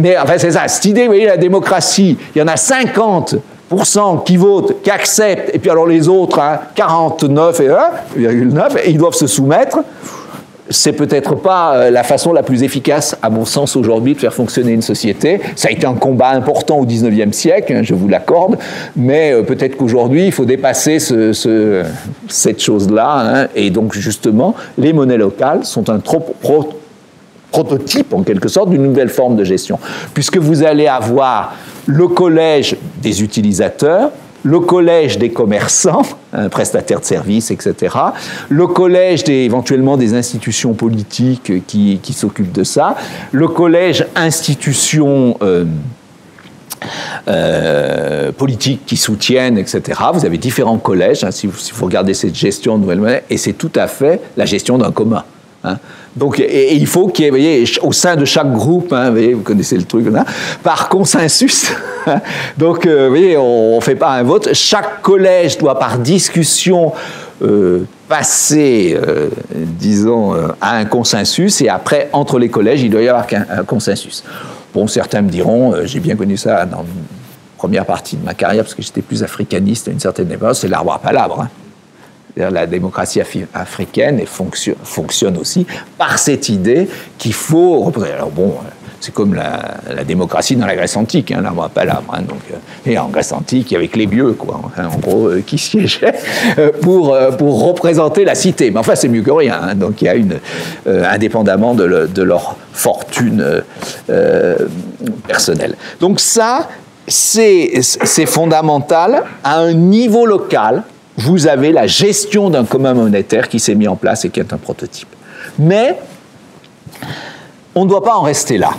Mais enfin c'est ça, cette idée, vous voyez, la démocratie, il y en a 50 qui votent, qui acceptent, et puis alors les autres, 49 hein, et 1,9, et ils doivent se soumettre. C'est peut-être pas euh, la façon la plus efficace, à mon sens, aujourd'hui, de faire fonctionner une société. Ça a été un combat important au 19e siècle, hein, je vous l'accorde, mais euh, peut-être qu'aujourd'hui, il faut dépasser ce, cette chose-là. Hein, et donc, justement, les monnaies locales sont un trop, prototype, en quelque sorte, d'une nouvelle forme de gestion, puisque vous allez avoir le collège des utilisateurs, le collège des commerçants, un prestataire de services, etc., le collège des, éventuellement des institutions politiques qui, s'occupent de ça, le collège institutions euh, euh, politiques qui soutiennent, etc. Vous avez différents collèges, hein, si, vous, si, vous, regardez cette gestion de nouvelle monnaie, et c'est tout à fait la gestion d'un commun. Hein. Donc, il faut qu'il y ait, au sein de chaque groupe, hein, vous, connaissez le truc, hein, par consensus. donc, euh, vous voyez, on ne fait pas un vote. Chaque collège doit, par discussion, euh, passer, euh, disons, à un consensus. Et après, entre les collèges, il doit y avoir un, consensus. Bon, certains me diront, j'ai bien connu ça dans la première partie de ma carrière, parce que j'étais plus africaniste à une certaine époque, c'est l'arbre à palabres. Hein la démocratie africaine fonctionne, aussi par cette idée qu'il faut représenter. Alors bon, c'est comme la, démocratie dans la Grèce antique, hein, l'arbre à palabre. Hein, donc, euh, et en Grèce antique, il y avait les bieux, quoi, en gros, euh, qui siégeaient euh, pour, pour représenter la cité. Mais enfin, c'est mieux que rien. Hein, donc il y a une, indépendamment de, de, leur fortune personnelle. Donc ça, c'est fondamental à un niveau local vous avez la gestion d'un commun monétaire qui s'est mis en place et qui est un prototype. Mais on ne doit pas en rester là.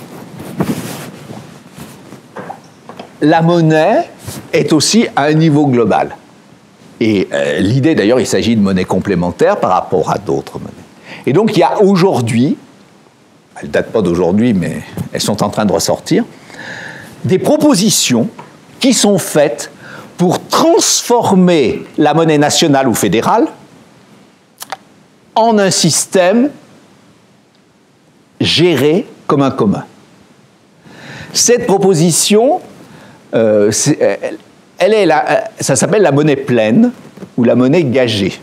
La monnaie est aussi à un niveau global. Et euh, l'idée d'ailleurs, il s'agit de monnaie complémentaire par rapport à d'autres monnaies. Et donc il y a aujourd'hui, elles ne datent pas d'aujourd'hui, mais elles sont en train de ressortir, des propositions qui sont faites pour transformer la monnaie nationale ou fédérale en un système géré comme un commun. Cette proposition, euh, elle est euh, ça s'appelle la monnaie pleine ou la monnaie gagée.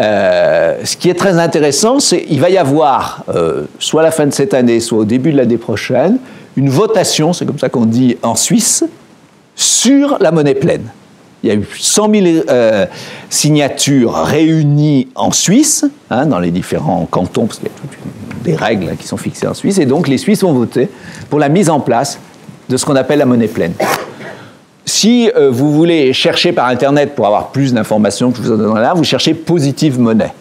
Euh, ce qui est très intéressant, c'est qu'il va y avoir, soit à la fin de cette année, soit au début de l'année prochaine, une votation, c'est comme ça qu'on dit en Suisse, sur la monnaie pleine. Il y a eu 100 000 euh, signatures réunies en Suisse, hein, dans les différents cantons, parce qu'il y a des règles qui sont fixées en Suisse, et donc les Suisses ont voté pour la mise en place de ce qu'on appelle la monnaie pleine. Si euh, vous voulez chercher par Internet pour avoir plus d'informations que je vous en donnerai là, vous cherchez Positive Monnaie.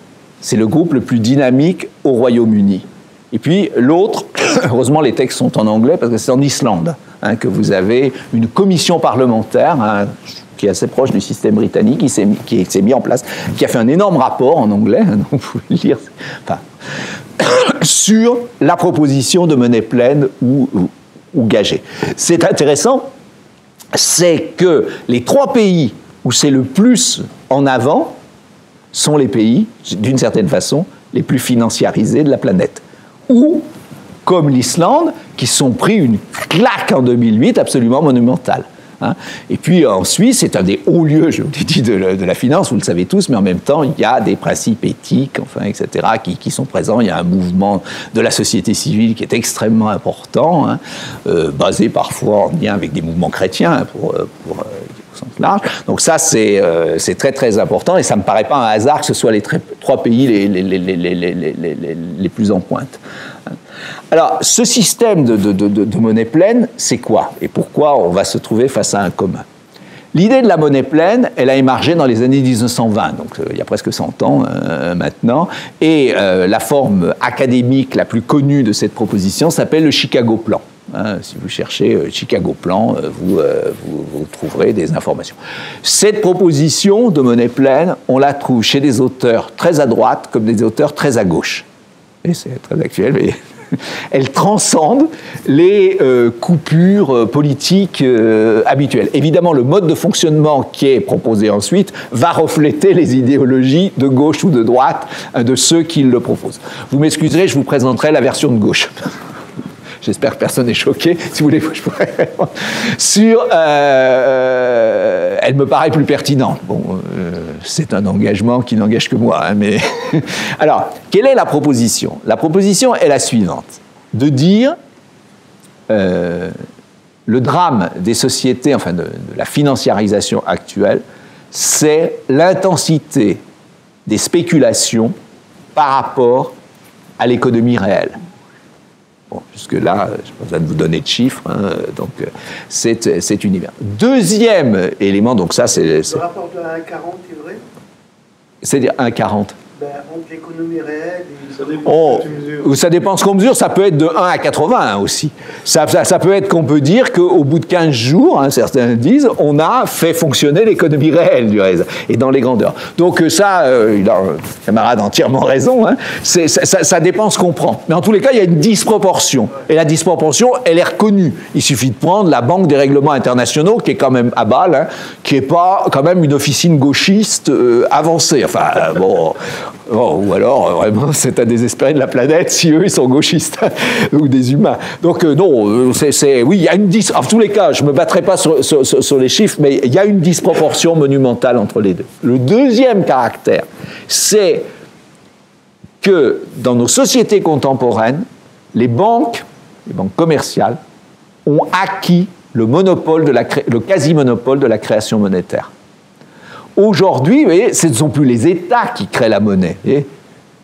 C'est le groupe le plus dynamique au Royaume-Uni. Et puis l'autre, heureusement les textes sont en anglais parce que c'est en Islande. Hein, que vous avez une commission parlementaire hein, qui est assez proche du système britannique, qui s'est mis, en place, qui a fait un énorme rapport en anglais, hein, donc vous pouvez lire, enfin, sur la proposition de monnaie pleine ou, ou, gagée. C'est intéressant, c'est que les trois pays où c'est le plus en avant sont les pays, d'une certaine façon, les plus financiarisés de la planète. Ou, comme l'Islande, qui sont pris une claque en 2008 absolument monumentale. Hein. Et puis en Suisse, c'est un des hauts lieux, je vous l'ai dit, de, la finance, vous le savez tous, mais en même temps, il y a des principes éthiques, enfin, etc., qui, sont présents. Il y a un mouvement de la société civile qui est extrêmement important, hein, euh, basé parfois en lien avec des mouvements chrétiens, pour, euh, euh, sens large. Donc ça, c'est très très important et ça ne me paraît pas un hasard que ce soit les trois pays les, les, les, les, plus en pointe. Alors, ce système de, de, de, de monnaie pleine, c'est quoi Et pourquoi on va se trouver face à un commun? L'idée de la monnaie pleine, elle a émergé dans les années 1920, donc euh, il y a presque 100 ans euh, maintenant, et euh, la forme académique la plus connue de cette proposition s'appelle le Chicago Plan. Hein, si vous cherchez Chicago Plan, vous, vous, vous, trouverez des informations. Cette proposition de monnaie pleine, on la trouve chez des auteurs très à droite comme des auteurs très à gauche. Et c'est très actuel, mais elle transcende les euh, coupures euh, politiques euh, habituelles. Évidemment, le mode de fonctionnement qui est proposé ensuite va refléter les idéologies de gauche ou de droite de ceux qui le proposent. Vous m'excuserez, je vous présenterai la version de gauche. J'espère que personne n'est choqué. Si vous voulez, je pourrais répondre. Sur, euh, elle me paraît plus pertinente. Bon, euh, c'est un engagement qui n'engage que moi. Hein, mais alors, quelle est la proposition? La proposition est la suivante de dire euh, le drame des sociétés, enfin de la financiarisation actuelle, c'est l'intensité des spéculations par rapport à l'économie réelle. Bon, jusque-là, je n'ai pas besoin de vous donner de chiffres, hein, donc euh, c'est univers. Deuxième élément, donc ça c'est... Le rapport de 1 à 40 est vrai? C'est-à-dire 1 à 40 ben, entre l'économie réelle et... Ça dépend, oh, ça dépend ce qu'on mesure. Ça peut être de 1 à 80 aussi. Ça, ça, peut être qu'on peut dire qu'au bout de 15 jours, hein, certains disent, on a fait fonctionner l'économie réelle du reste, et dans les grandeurs. Donc euh, ça, euh, il a un camarade entièrement raison, hein, ça, ça, dépend ce qu'on prend. Mais en tous les cas, il y a une disproportion. Et la disproportion, elle est reconnue. Il suffit de prendre la Banque des règlements internationaux, qui est quand même à Bâle, hein, qui n'est pas quand même une officine gauchiste euh, avancée. Enfin, bon... Oh, ou alors, euh, vraiment, c'est à désespérer de la planète si eux, ils sont gauchistes ou des humains. Donc, euh, non, euh, c'est, oui, il y a une. En tous les cas, je ne me battrai pas sur, sur, les chiffres, mais il y a une disproportion monumentale entre les deux. Le deuxième caractère, c'est que dans nos sociétés contemporaines, les banques, les banques commerciales, ont acquis le monopole de la, le quasi-monopole de la création monétaire. Aujourd'hui, ce ne sont plus les États qui créent la monnaie.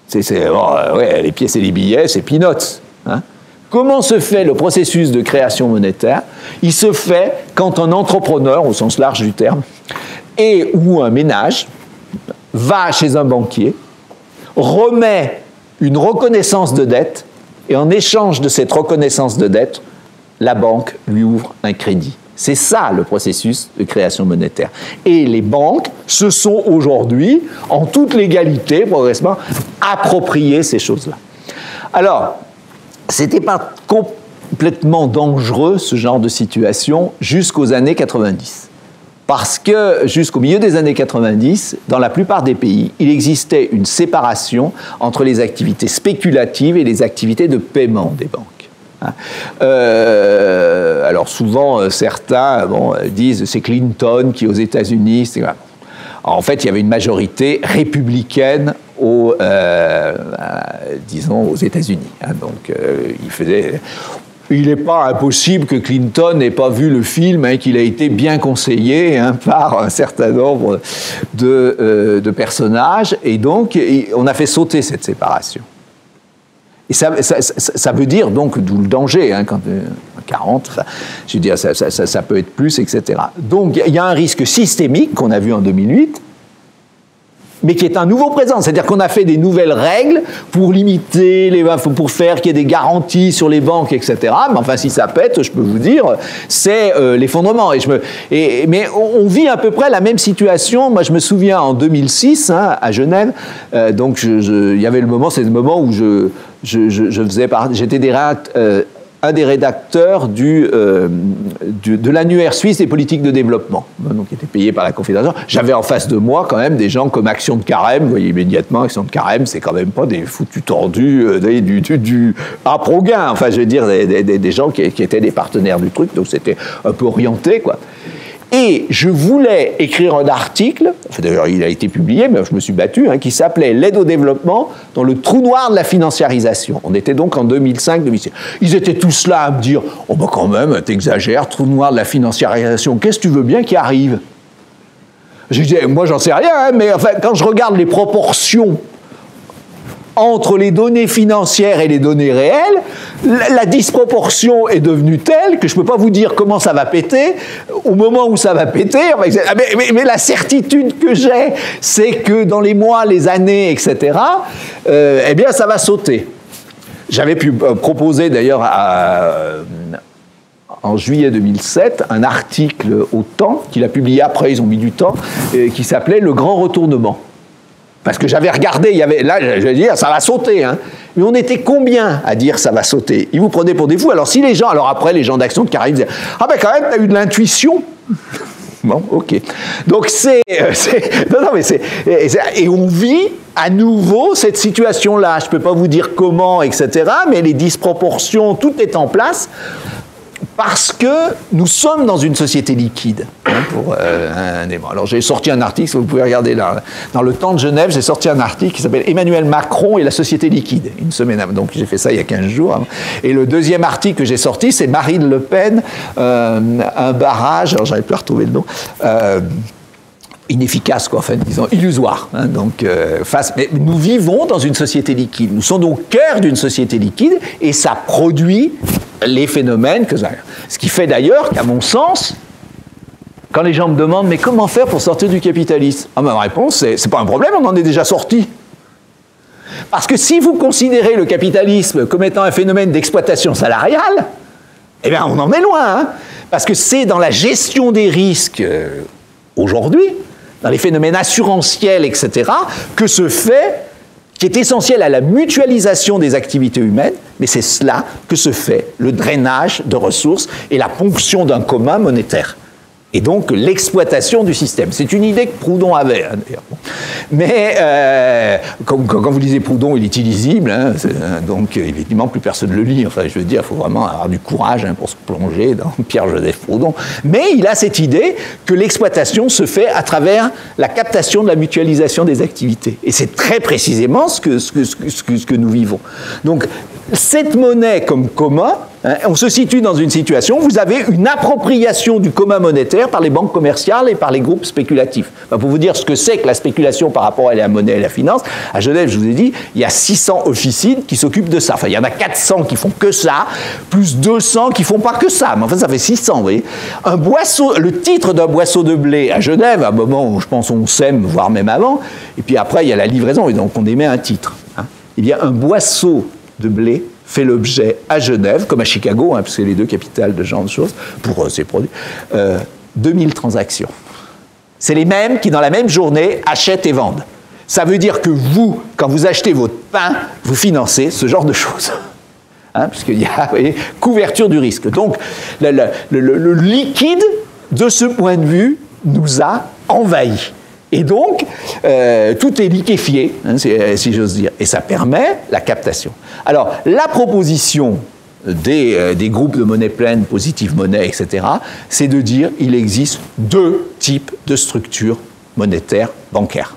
C'est, oh, les pièces et les billets, c'est peanuts. Hein. Comment se fait le processus de création monétaire? Il se fait quand un entrepreneur, au sens large du terme, et ou un ménage va chez un banquier, remet une reconnaissance de dette, et en échange de cette reconnaissance de dette, la banque lui ouvre un crédit. C'est ça le processus de création monétaire. Et les banques se sont aujourd'hui, en toute légalité, progressivement, appropriées ces choses-là. Alors, c'était pas complètement dangereux ce genre de situation jusqu'aux années 90. Parce que jusqu'au milieu des années 90, dans la plupart des pays, il existait une séparation entre les activités spéculatives et les activités de paiement des banques. Hein. Euh, alors souvent, euh, certains bon, disent c'est Clinton qui aux États-Unis. En fait, il y avait une majorité républicaine aux, euh, disons, aux États-Unis. Hein. donc, il n'est pas impossible que Clinton n'ait pas vu le film, hein, qu'il a été bien conseillé par un certain nombre de personnages, et donc on a fait sauter cette séparation. Et ça, ça, veut dire donc, d'où le danger, hein, quand 40, euh, je veux dire, ça, peut être plus, etc. Donc il y a un risque systémique qu'on a vu en 2008, mais qui est un nouveau présent. C'est-à-dire qu'on a fait des nouvelles règles pour limiter, les, pour faire qu'il y ait des garanties sur les banques, etc. Mais enfin, si ça pète, je peux vous dire, c'est euh, l'effondrement. Et et, mais on vit à peu près la même situation. Moi, je me souviens en 2006, hein, à Genève, euh, donc il y avait le moment, c'est le moment où je, je, faisais j'étais des euh, un des rédacteurs euh, du, de l'annuaire suisse des politiques de développement, donc qui était payé par la Confédération. J'avais en face de moi quand même des gens comme Action de Carême, vous voyez immédiatement, Action de Carême, c'est quand même pas des foutus tordus, euh, du, du, du pro-gain, enfin je veux dire, des, des, des gens qui, qui, étaient des partenaires du truc, donc c'était un peu orienté, quoi. Et je voulais écrire un article, d'ailleurs il a été publié, mais je me suis battu, hein, qui s'appelait L'aide au développement dans le trou noir de la financiarisation. On était donc en 2005-2006. Ils étaient tous là à me dire Oh, bah quand même, t'exagères, trou noir de la financiarisation, qu'est-ce que tu veux bien qui arrive? Je disais, moi j'en sais rien, hein, mais enfin, quand je regarde les proportions entre les données financières et les données réelles, la, disproportion est devenue telle que je ne peux pas vous dire comment ça va péter au moment où ça va péter. Ah, mais, la certitude que j'ai, c'est que dans les mois, les années, etc., euh, eh bien, ça va sauter. J'avais pu euh, proposer d'ailleurs euh, en juillet 2007 un article au Temps, qu'il a publié après, ils ont mis du temps, qui s'appelait Le grand retournement. Parce que j'avais regardé, il y avait, là, je vais dire, ça va sauter. Hein. Mais on était combien à dire ça va sauter? Ils vous prenaient pour des fous. Alors si les gens, alors après, les gens d'Action de Caraïbes disaient Ah ben quand même, tu as eu de l'intuition. bon, ok. Donc c'est. Euh, non, non, mais c'est. Et on vit à nouveau cette situation-là. Je ne peux pas vous dire comment, etc. Mais les disproportions, tout est en place parce que nous sommes dans une société liquide. Hein, euh, Alors j'ai sorti un article, vous pouvez regarder là, dans le temps de Genève, j'ai sorti un article qui s'appelle Emmanuel Macron et la société liquide, une semaine avant. Donc j'ai fait ça il y a 15 jours. Hein. Et le deuxième article que j'ai sorti, c'est Marine Le Pen, euh, un barrage, alors j'avais plus retrouver le nom. Euh, inefficace, quoi, enfin, disons, illusoire. Hein, donc, face, mais nous vivons dans une société liquide. Nous sommes au cœur d'une société liquide et ça produit les phénomènes que Ce qui fait d'ailleurs qu'à mon sens, quand les gens me demandent mais comment faire pour sortir du capitalisme? Ah, Ma réponse c'est c'est pas un problème, on en est déjà sorti. Parce que si vous considérez le capitalisme comme étant un phénomène d'exploitation salariale, eh bien on en est loin. Hein. Parce que c'est dans la gestion des risques euh, aujourd'hui, dans les phénomènes assurantiels, etc., que se fait qui est essentiel à la mutualisation des activités humaines, mais c'est cela que se fait le drainage de ressources et la ponction d'un commun monétaire et donc l'exploitation du système. C'est une idée que Proudhon avait, hein, d'ailleurs. Mais euh, quand, vous lisez Proudhon, il est illisible, hein, euh, donc évidemment plus personne ne le lit. Enfin, je veux dire, il faut vraiment avoir du courage hein, pour se plonger dans Pierre-Joseph Proudhon. Mais il a cette idée que l'exploitation se fait à travers la captation de la mutualisation des activités. Et c'est très précisément ce que, ce que, ce ce que nous vivons. Donc cette monnaie comme commun, hein, on se situe dans une situation où vous avez une appropriation du commun monétaire par les banques commerciales et par les groupes spéculatifs. pour vous dire ce que c'est que la spéculation par rapport à la monnaie et la finance, à Genève, je vous ai dit, il y a 600 officines qui s'occupent de ça. Enfin, il y en a 400 qui font que ça, plus 200 qui font pas que ça. Mais enfin, ça fait 600, vous voyez. Un boisseau, le titre d'un boisseau de blé à Genève, à un moment où je pense on sème, voire même avant, et puis après, il y a la livraison, et donc on émet un titre. Hein. Y a un boisseau de blé fait l'objet à Genève, comme à Chicago, hein, parce que les deux capitales de genre de choses, pour euh, ces produits, 2000 euh, transactions. C'est les mêmes qui, dans la même journée, achètent et vendent. Ça veut dire que vous, quand vous achetez votre pain, vous financez ce genre de choses. Hein, Puisqu'il y a couverture du risque. Donc, le liquide, de ce point de vue, nous a envahis. Et donc, euh, tout est liquéfié, hein, euh, si j'ose dire, et ça permet la captation. Alors, la proposition des, euh, groupes de monnaie pleine, positive monnaie, etc., c'est de dire il existe deux types de structures monétaires bancaires.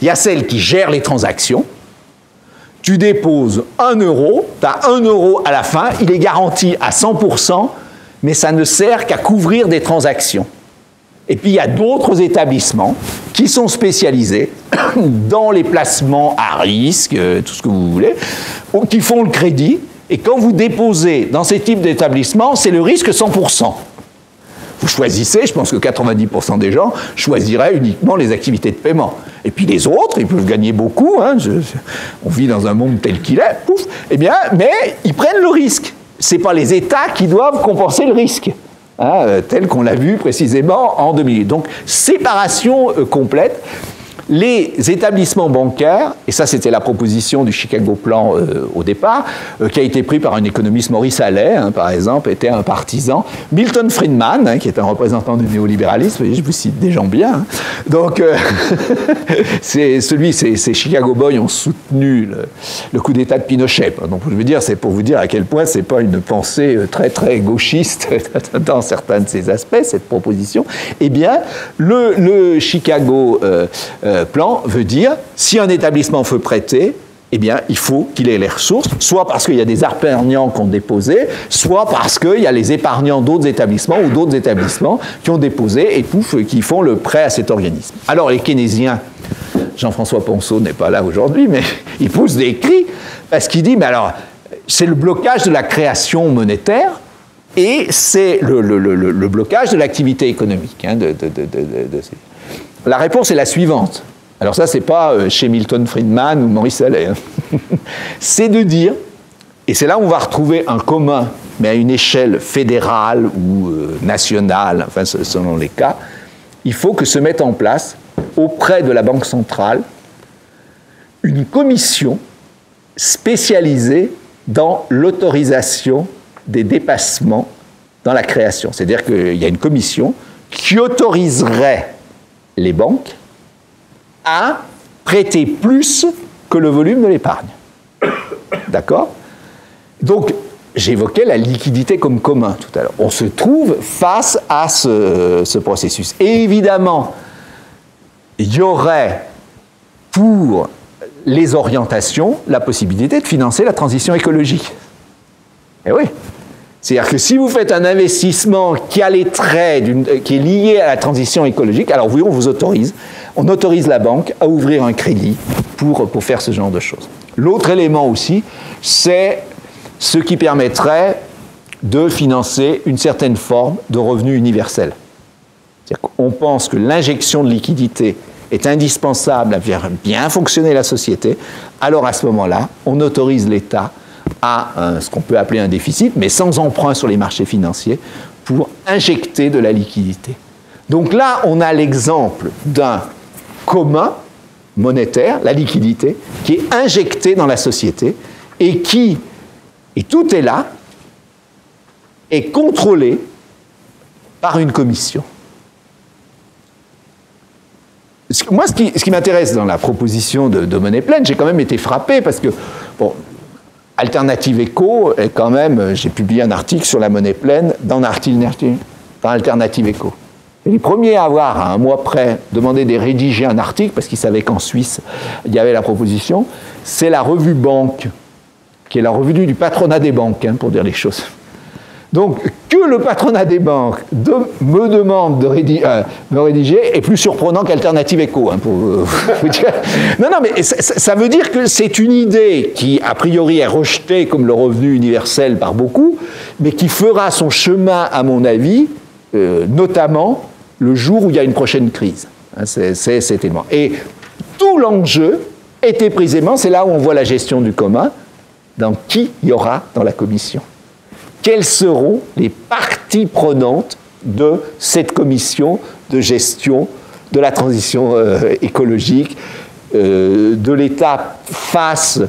Il y a celle qui gère les transactions. Tu déposes un euro, tu as un euro à la fin, il est garanti à 100%, mais ça ne sert qu'à couvrir des transactions. Et puis il y a d'autres établissements qui sont spécialisés dans les placements à risque, euh, tout ce que vous voulez, qui font le crédit. Et quand vous déposez dans ces types d'établissements, c'est le risque 100%. Vous choisissez, je pense que 90% des gens choisiraient uniquement les activités de paiement. Et puis les autres, ils peuvent gagner beaucoup, hein, on vit dans un monde tel qu'il est, pouf, eh bien, mais ils prennent le risque. Ce n'est pas les États qui doivent compenser le risque. Hein, euh, tel qu'on l'a vu précisément en 2008. Donc, séparation euh, complète les établissements bancaires, et ça c'était la proposition du Chicago Plan euh, au départ, euh, qui a été pris par un économiste Maurice Allais, hein, par exemple, était un partisan. Milton Friedman, hein, qui est un représentant du néolibéralisme, je vous cite des gens bien. Hein. Donc, euh, c'est celui, ces, Chicago Boys ont soutenu le, coup d'État de Pinochet. Donc, je veux dire, c'est pour vous dire à quel point c'est pas une pensée très très gauchiste dans certains de ses aspects, cette proposition. Eh bien, le, Chicago plan veut dire si un établissement veut prêter, eh bien, il faut qu'il ait les ressources, soit parce qu'il y a des épargnants qui ont déposé, soit parce qu'il y a les épargnants d'autres établissements ou d'autres établissements qui ont déposé et qui font le prêt à cet organisme. Alors, les keynésiens, Jean-François Ponceau n'est pas là aujourd'hui, mais il pousse des cris parce qu'il dit, mais alors, c'est le blocage de la création monétaire et c'est le, blocage de l'activité économique. Hein, la réponse est la suivante. Alors ça, c'est pas euh, chez Milton Friedman ou Maurice Allais. Hein. c'est de dire, et c'est là où on va retrouver un commun, mais à une échelle fédérale ou euh, nationale, enfin selon les cas, il faut que se mette en place auprès de la Banque centrale une commission spécialisée dans l'autorisation des dépassements dans la création. C'est-à-dire qu'il y a une commission qui autoriserait les banques à prêter plus que le volume de l'épargne. D'accord? Donc, j'évoquais la liquidité comme commun tout à l'heure. On se trouve face à ce, processus. Évidemment, il y aurait pour les orientations la possibilité de financer la transition écologique. Eh oui, c'est-à-dire que si vous faites un investissement qui a traits, qui est lié à la transition écologique, alors oui, on vous autorise, on autorise la banque à ouvrir un crédit pour, pour faire ce genre de choses. L'autre élément aussi, c'est ce qui permettrait de financer une certaine forme de revenu universel. On pense que l'injection de liquidité est indispensable à bien fonctionner la société, alors à ce moment-là, on autorise l'État à ce qu'on peut appeler un déficit, mais sans emprunt sur les marchés financiers, pour injecter de la liquidité. Donc là, on a l'exemple d'un commun monétaire, la liquidité, qui est injecté dans la société et qui, et tout est là, est contrôlé par une commission. Moi, ce qui, m'intéresse dans la proposition de, de monnaie pleine, j'ai quand même été frappé parce que, bon, Alternative Eco est quand même, j'ai publié un article sur la monnaie pleine dans, dans Alternative Eco. Et les premiers à avoir, à un mois près, demandé de rédiger un article, parce qu'ils savaient qu'en Suisse, il y avait la proposition, c'est la revue Banque, qui est la revue du patronat des banques, hein, pour dire les choses. Donc, que le patronat des banques me demande de euh, me rédiger est plus surprenant qu'Alternative Eco. Hein, euh, non, non, mais ça, veut dire que c'est une idée qui, a priori, est rejetée comme le revenu universel par beaucoup, mais qui fera son chemin, à mon avis, euh, notamment le jour où il y a une prochaine crise. Hein, c'est cet élément. Et tout l'enjeu était précisément, c'est là où on voit la gestion du commun, dans qui il y aura dans la commission quelles seront les parties prenantes de cette commission de gestion de la transition euh, écologique, euh, de l'État face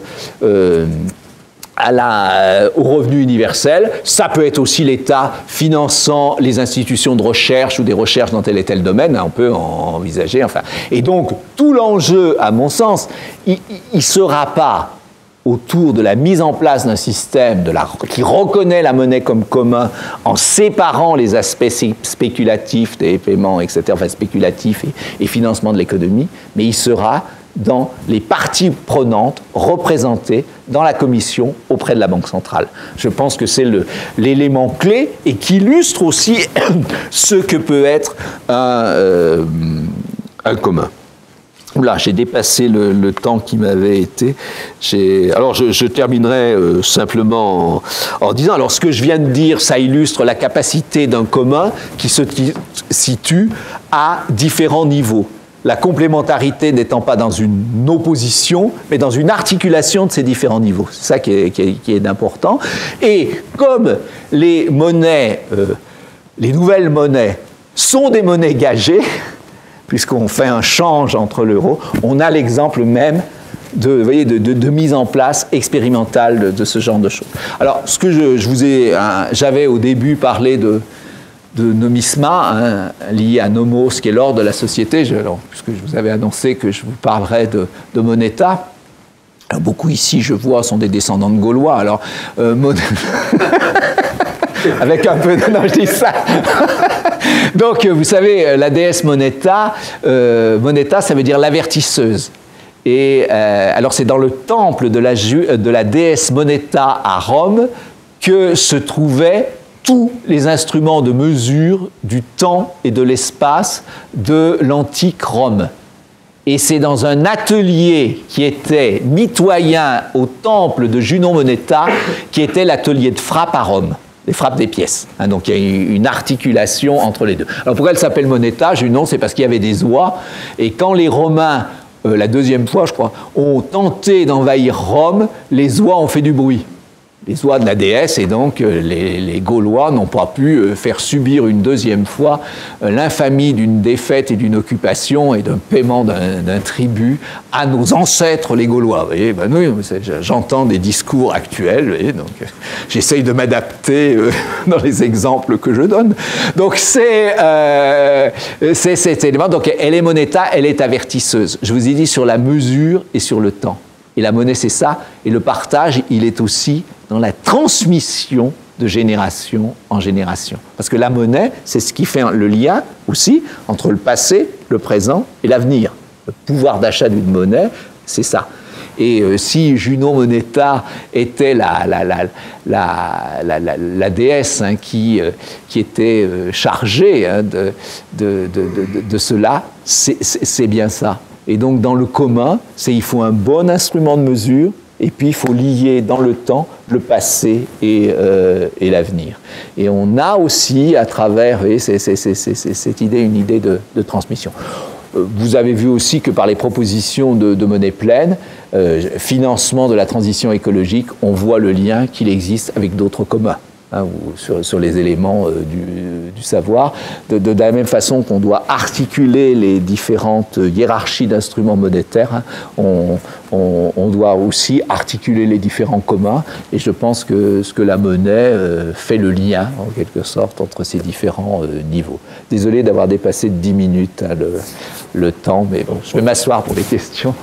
euh, au revenu universel. Ça peut être aussi l'État finançant les institutions de recherche ou des recherches dans tel et tel domaine, on peut en envisager. Et donc, tout l'enjeu, à mon sens, il ne sera pas autour de la mise en place d'un système qui reconnaît la monnaie comme commun en séparant les aspects spéculatifs des paiements, etc., enfin spéculatifs et, financement de l'économie, mais il sera dans les parties prenantes représentées dans la commission auprès de la Banque centrale. Je pense que c'est l'élément clé et qui illustre aussi ce que peut être un euh, commun. Là, j'ai dépassé le, temps qui m'avait été. Alors, je, terminerai euh, simplement en, disant, alors ce que je viens de dire, ça illustre la capacité d'un commun qui se situe à différents niveaux. La complémentarité n'étant pas dans une opposition, mais dans une articulation de ces différents niveaux. C'est ça qui est, important. Et comme les monnaies, euh, les nouvelles monnaies, sont des monnaies gagées, puisqu'on fait un change entre l'euro, on a l'exemple même de, voyez, de, mise en place expérimentale de, ce genre de choses. Alors, ce que je, vous ai, hein, j'avais au début parlé de, nomisma, hein, lié à nomos, qui est l'ordre de la société, puisque je vous avais annoncé que je vous parlerai de, moneta. beaucoup ici, je vois, sont des descendants de Gaulois. Alors, euh, avec un peu de... Non, je dis ça. Donc, vous savez, la déesse Moneta, euh, Moneta, ça veut dire l'avertisseuse. Et alors c'est dans le temple la, de la déesse Moneta à Rome que se trouvaient tous les instruments de mesure du temps et de l'espace de l'antique Rome. Et c'est dans un atelier qui était mitoyen au temple de Junon Moneta, qui était l'atelier de frappe à Rome, les frappes des pièces. Hein, donc il y a une articulation entre les deux. Alors pourquoi elle s'appelle Moneta? Junon, c'est parce qu'il y avait des oies. Et quand les Romains, euh, la deuxième fois je crois, ont tenté d'envahir Rome, les oies ont fait du bruit les oies de la déesse et donc euh, les, Gaulois n'ont pas pu euh, faire subir une deuxième fois euh, l'infamie d'une défaite et d'une occupation et d'un paiement d'un tribut à nos ancêtres les Gaulois. Vous voyez, ben oui, j'entends des discours actuels, donc j'essaye de m'adapter dans les exemples que je donne. Donc c'est cet élément. Donc elle est moneta, elle est avertisseuse. Je vous ai dit sur la mesure et sur le temps. Et la monnaie, c'est ça. Et le partage, il est aussi dans la transmission de génération en génération. Parce que la monnaie, c'est ce qui fait le lien aussi entre le passé, le présent et l'avenir. Le pouvoir d'achat d'une monnaie, c'est ça. Et euh, si Juno Moneta était la, la, la, la déesse hein, qui, euh, qui, était euh, chargée hein, de, de, de, de, cela, c'est bien ça. Et donc dans le commun, c'est il faut un bon instrument de mesure et puis il faut lier dans le temps le passé et, euh, l'avenir. Et on a aussi à travers cette idée une idée de, transmission. Euh, vous avez vu aussi que par les propositions de, monnaie pleine, euh, financement de la transition écologique, on voit le lien qu'il existe avec d'autres communs. Hein, sur, les éléments euh, du, savoir, de, la même façon qu'on doit articuler les différentes hiérarchies d'instruments monétaires, hein, on, doit aussi articuler les différents communs, et je pense que ce que la monnaie euh, fait le lien, en quelque sorte, entre ces différents euh, niveaux. Désolé d'avoir dépassé de 10 minutes hein, le, le, temps, mais bon, je vais m'asseoir pour les questions.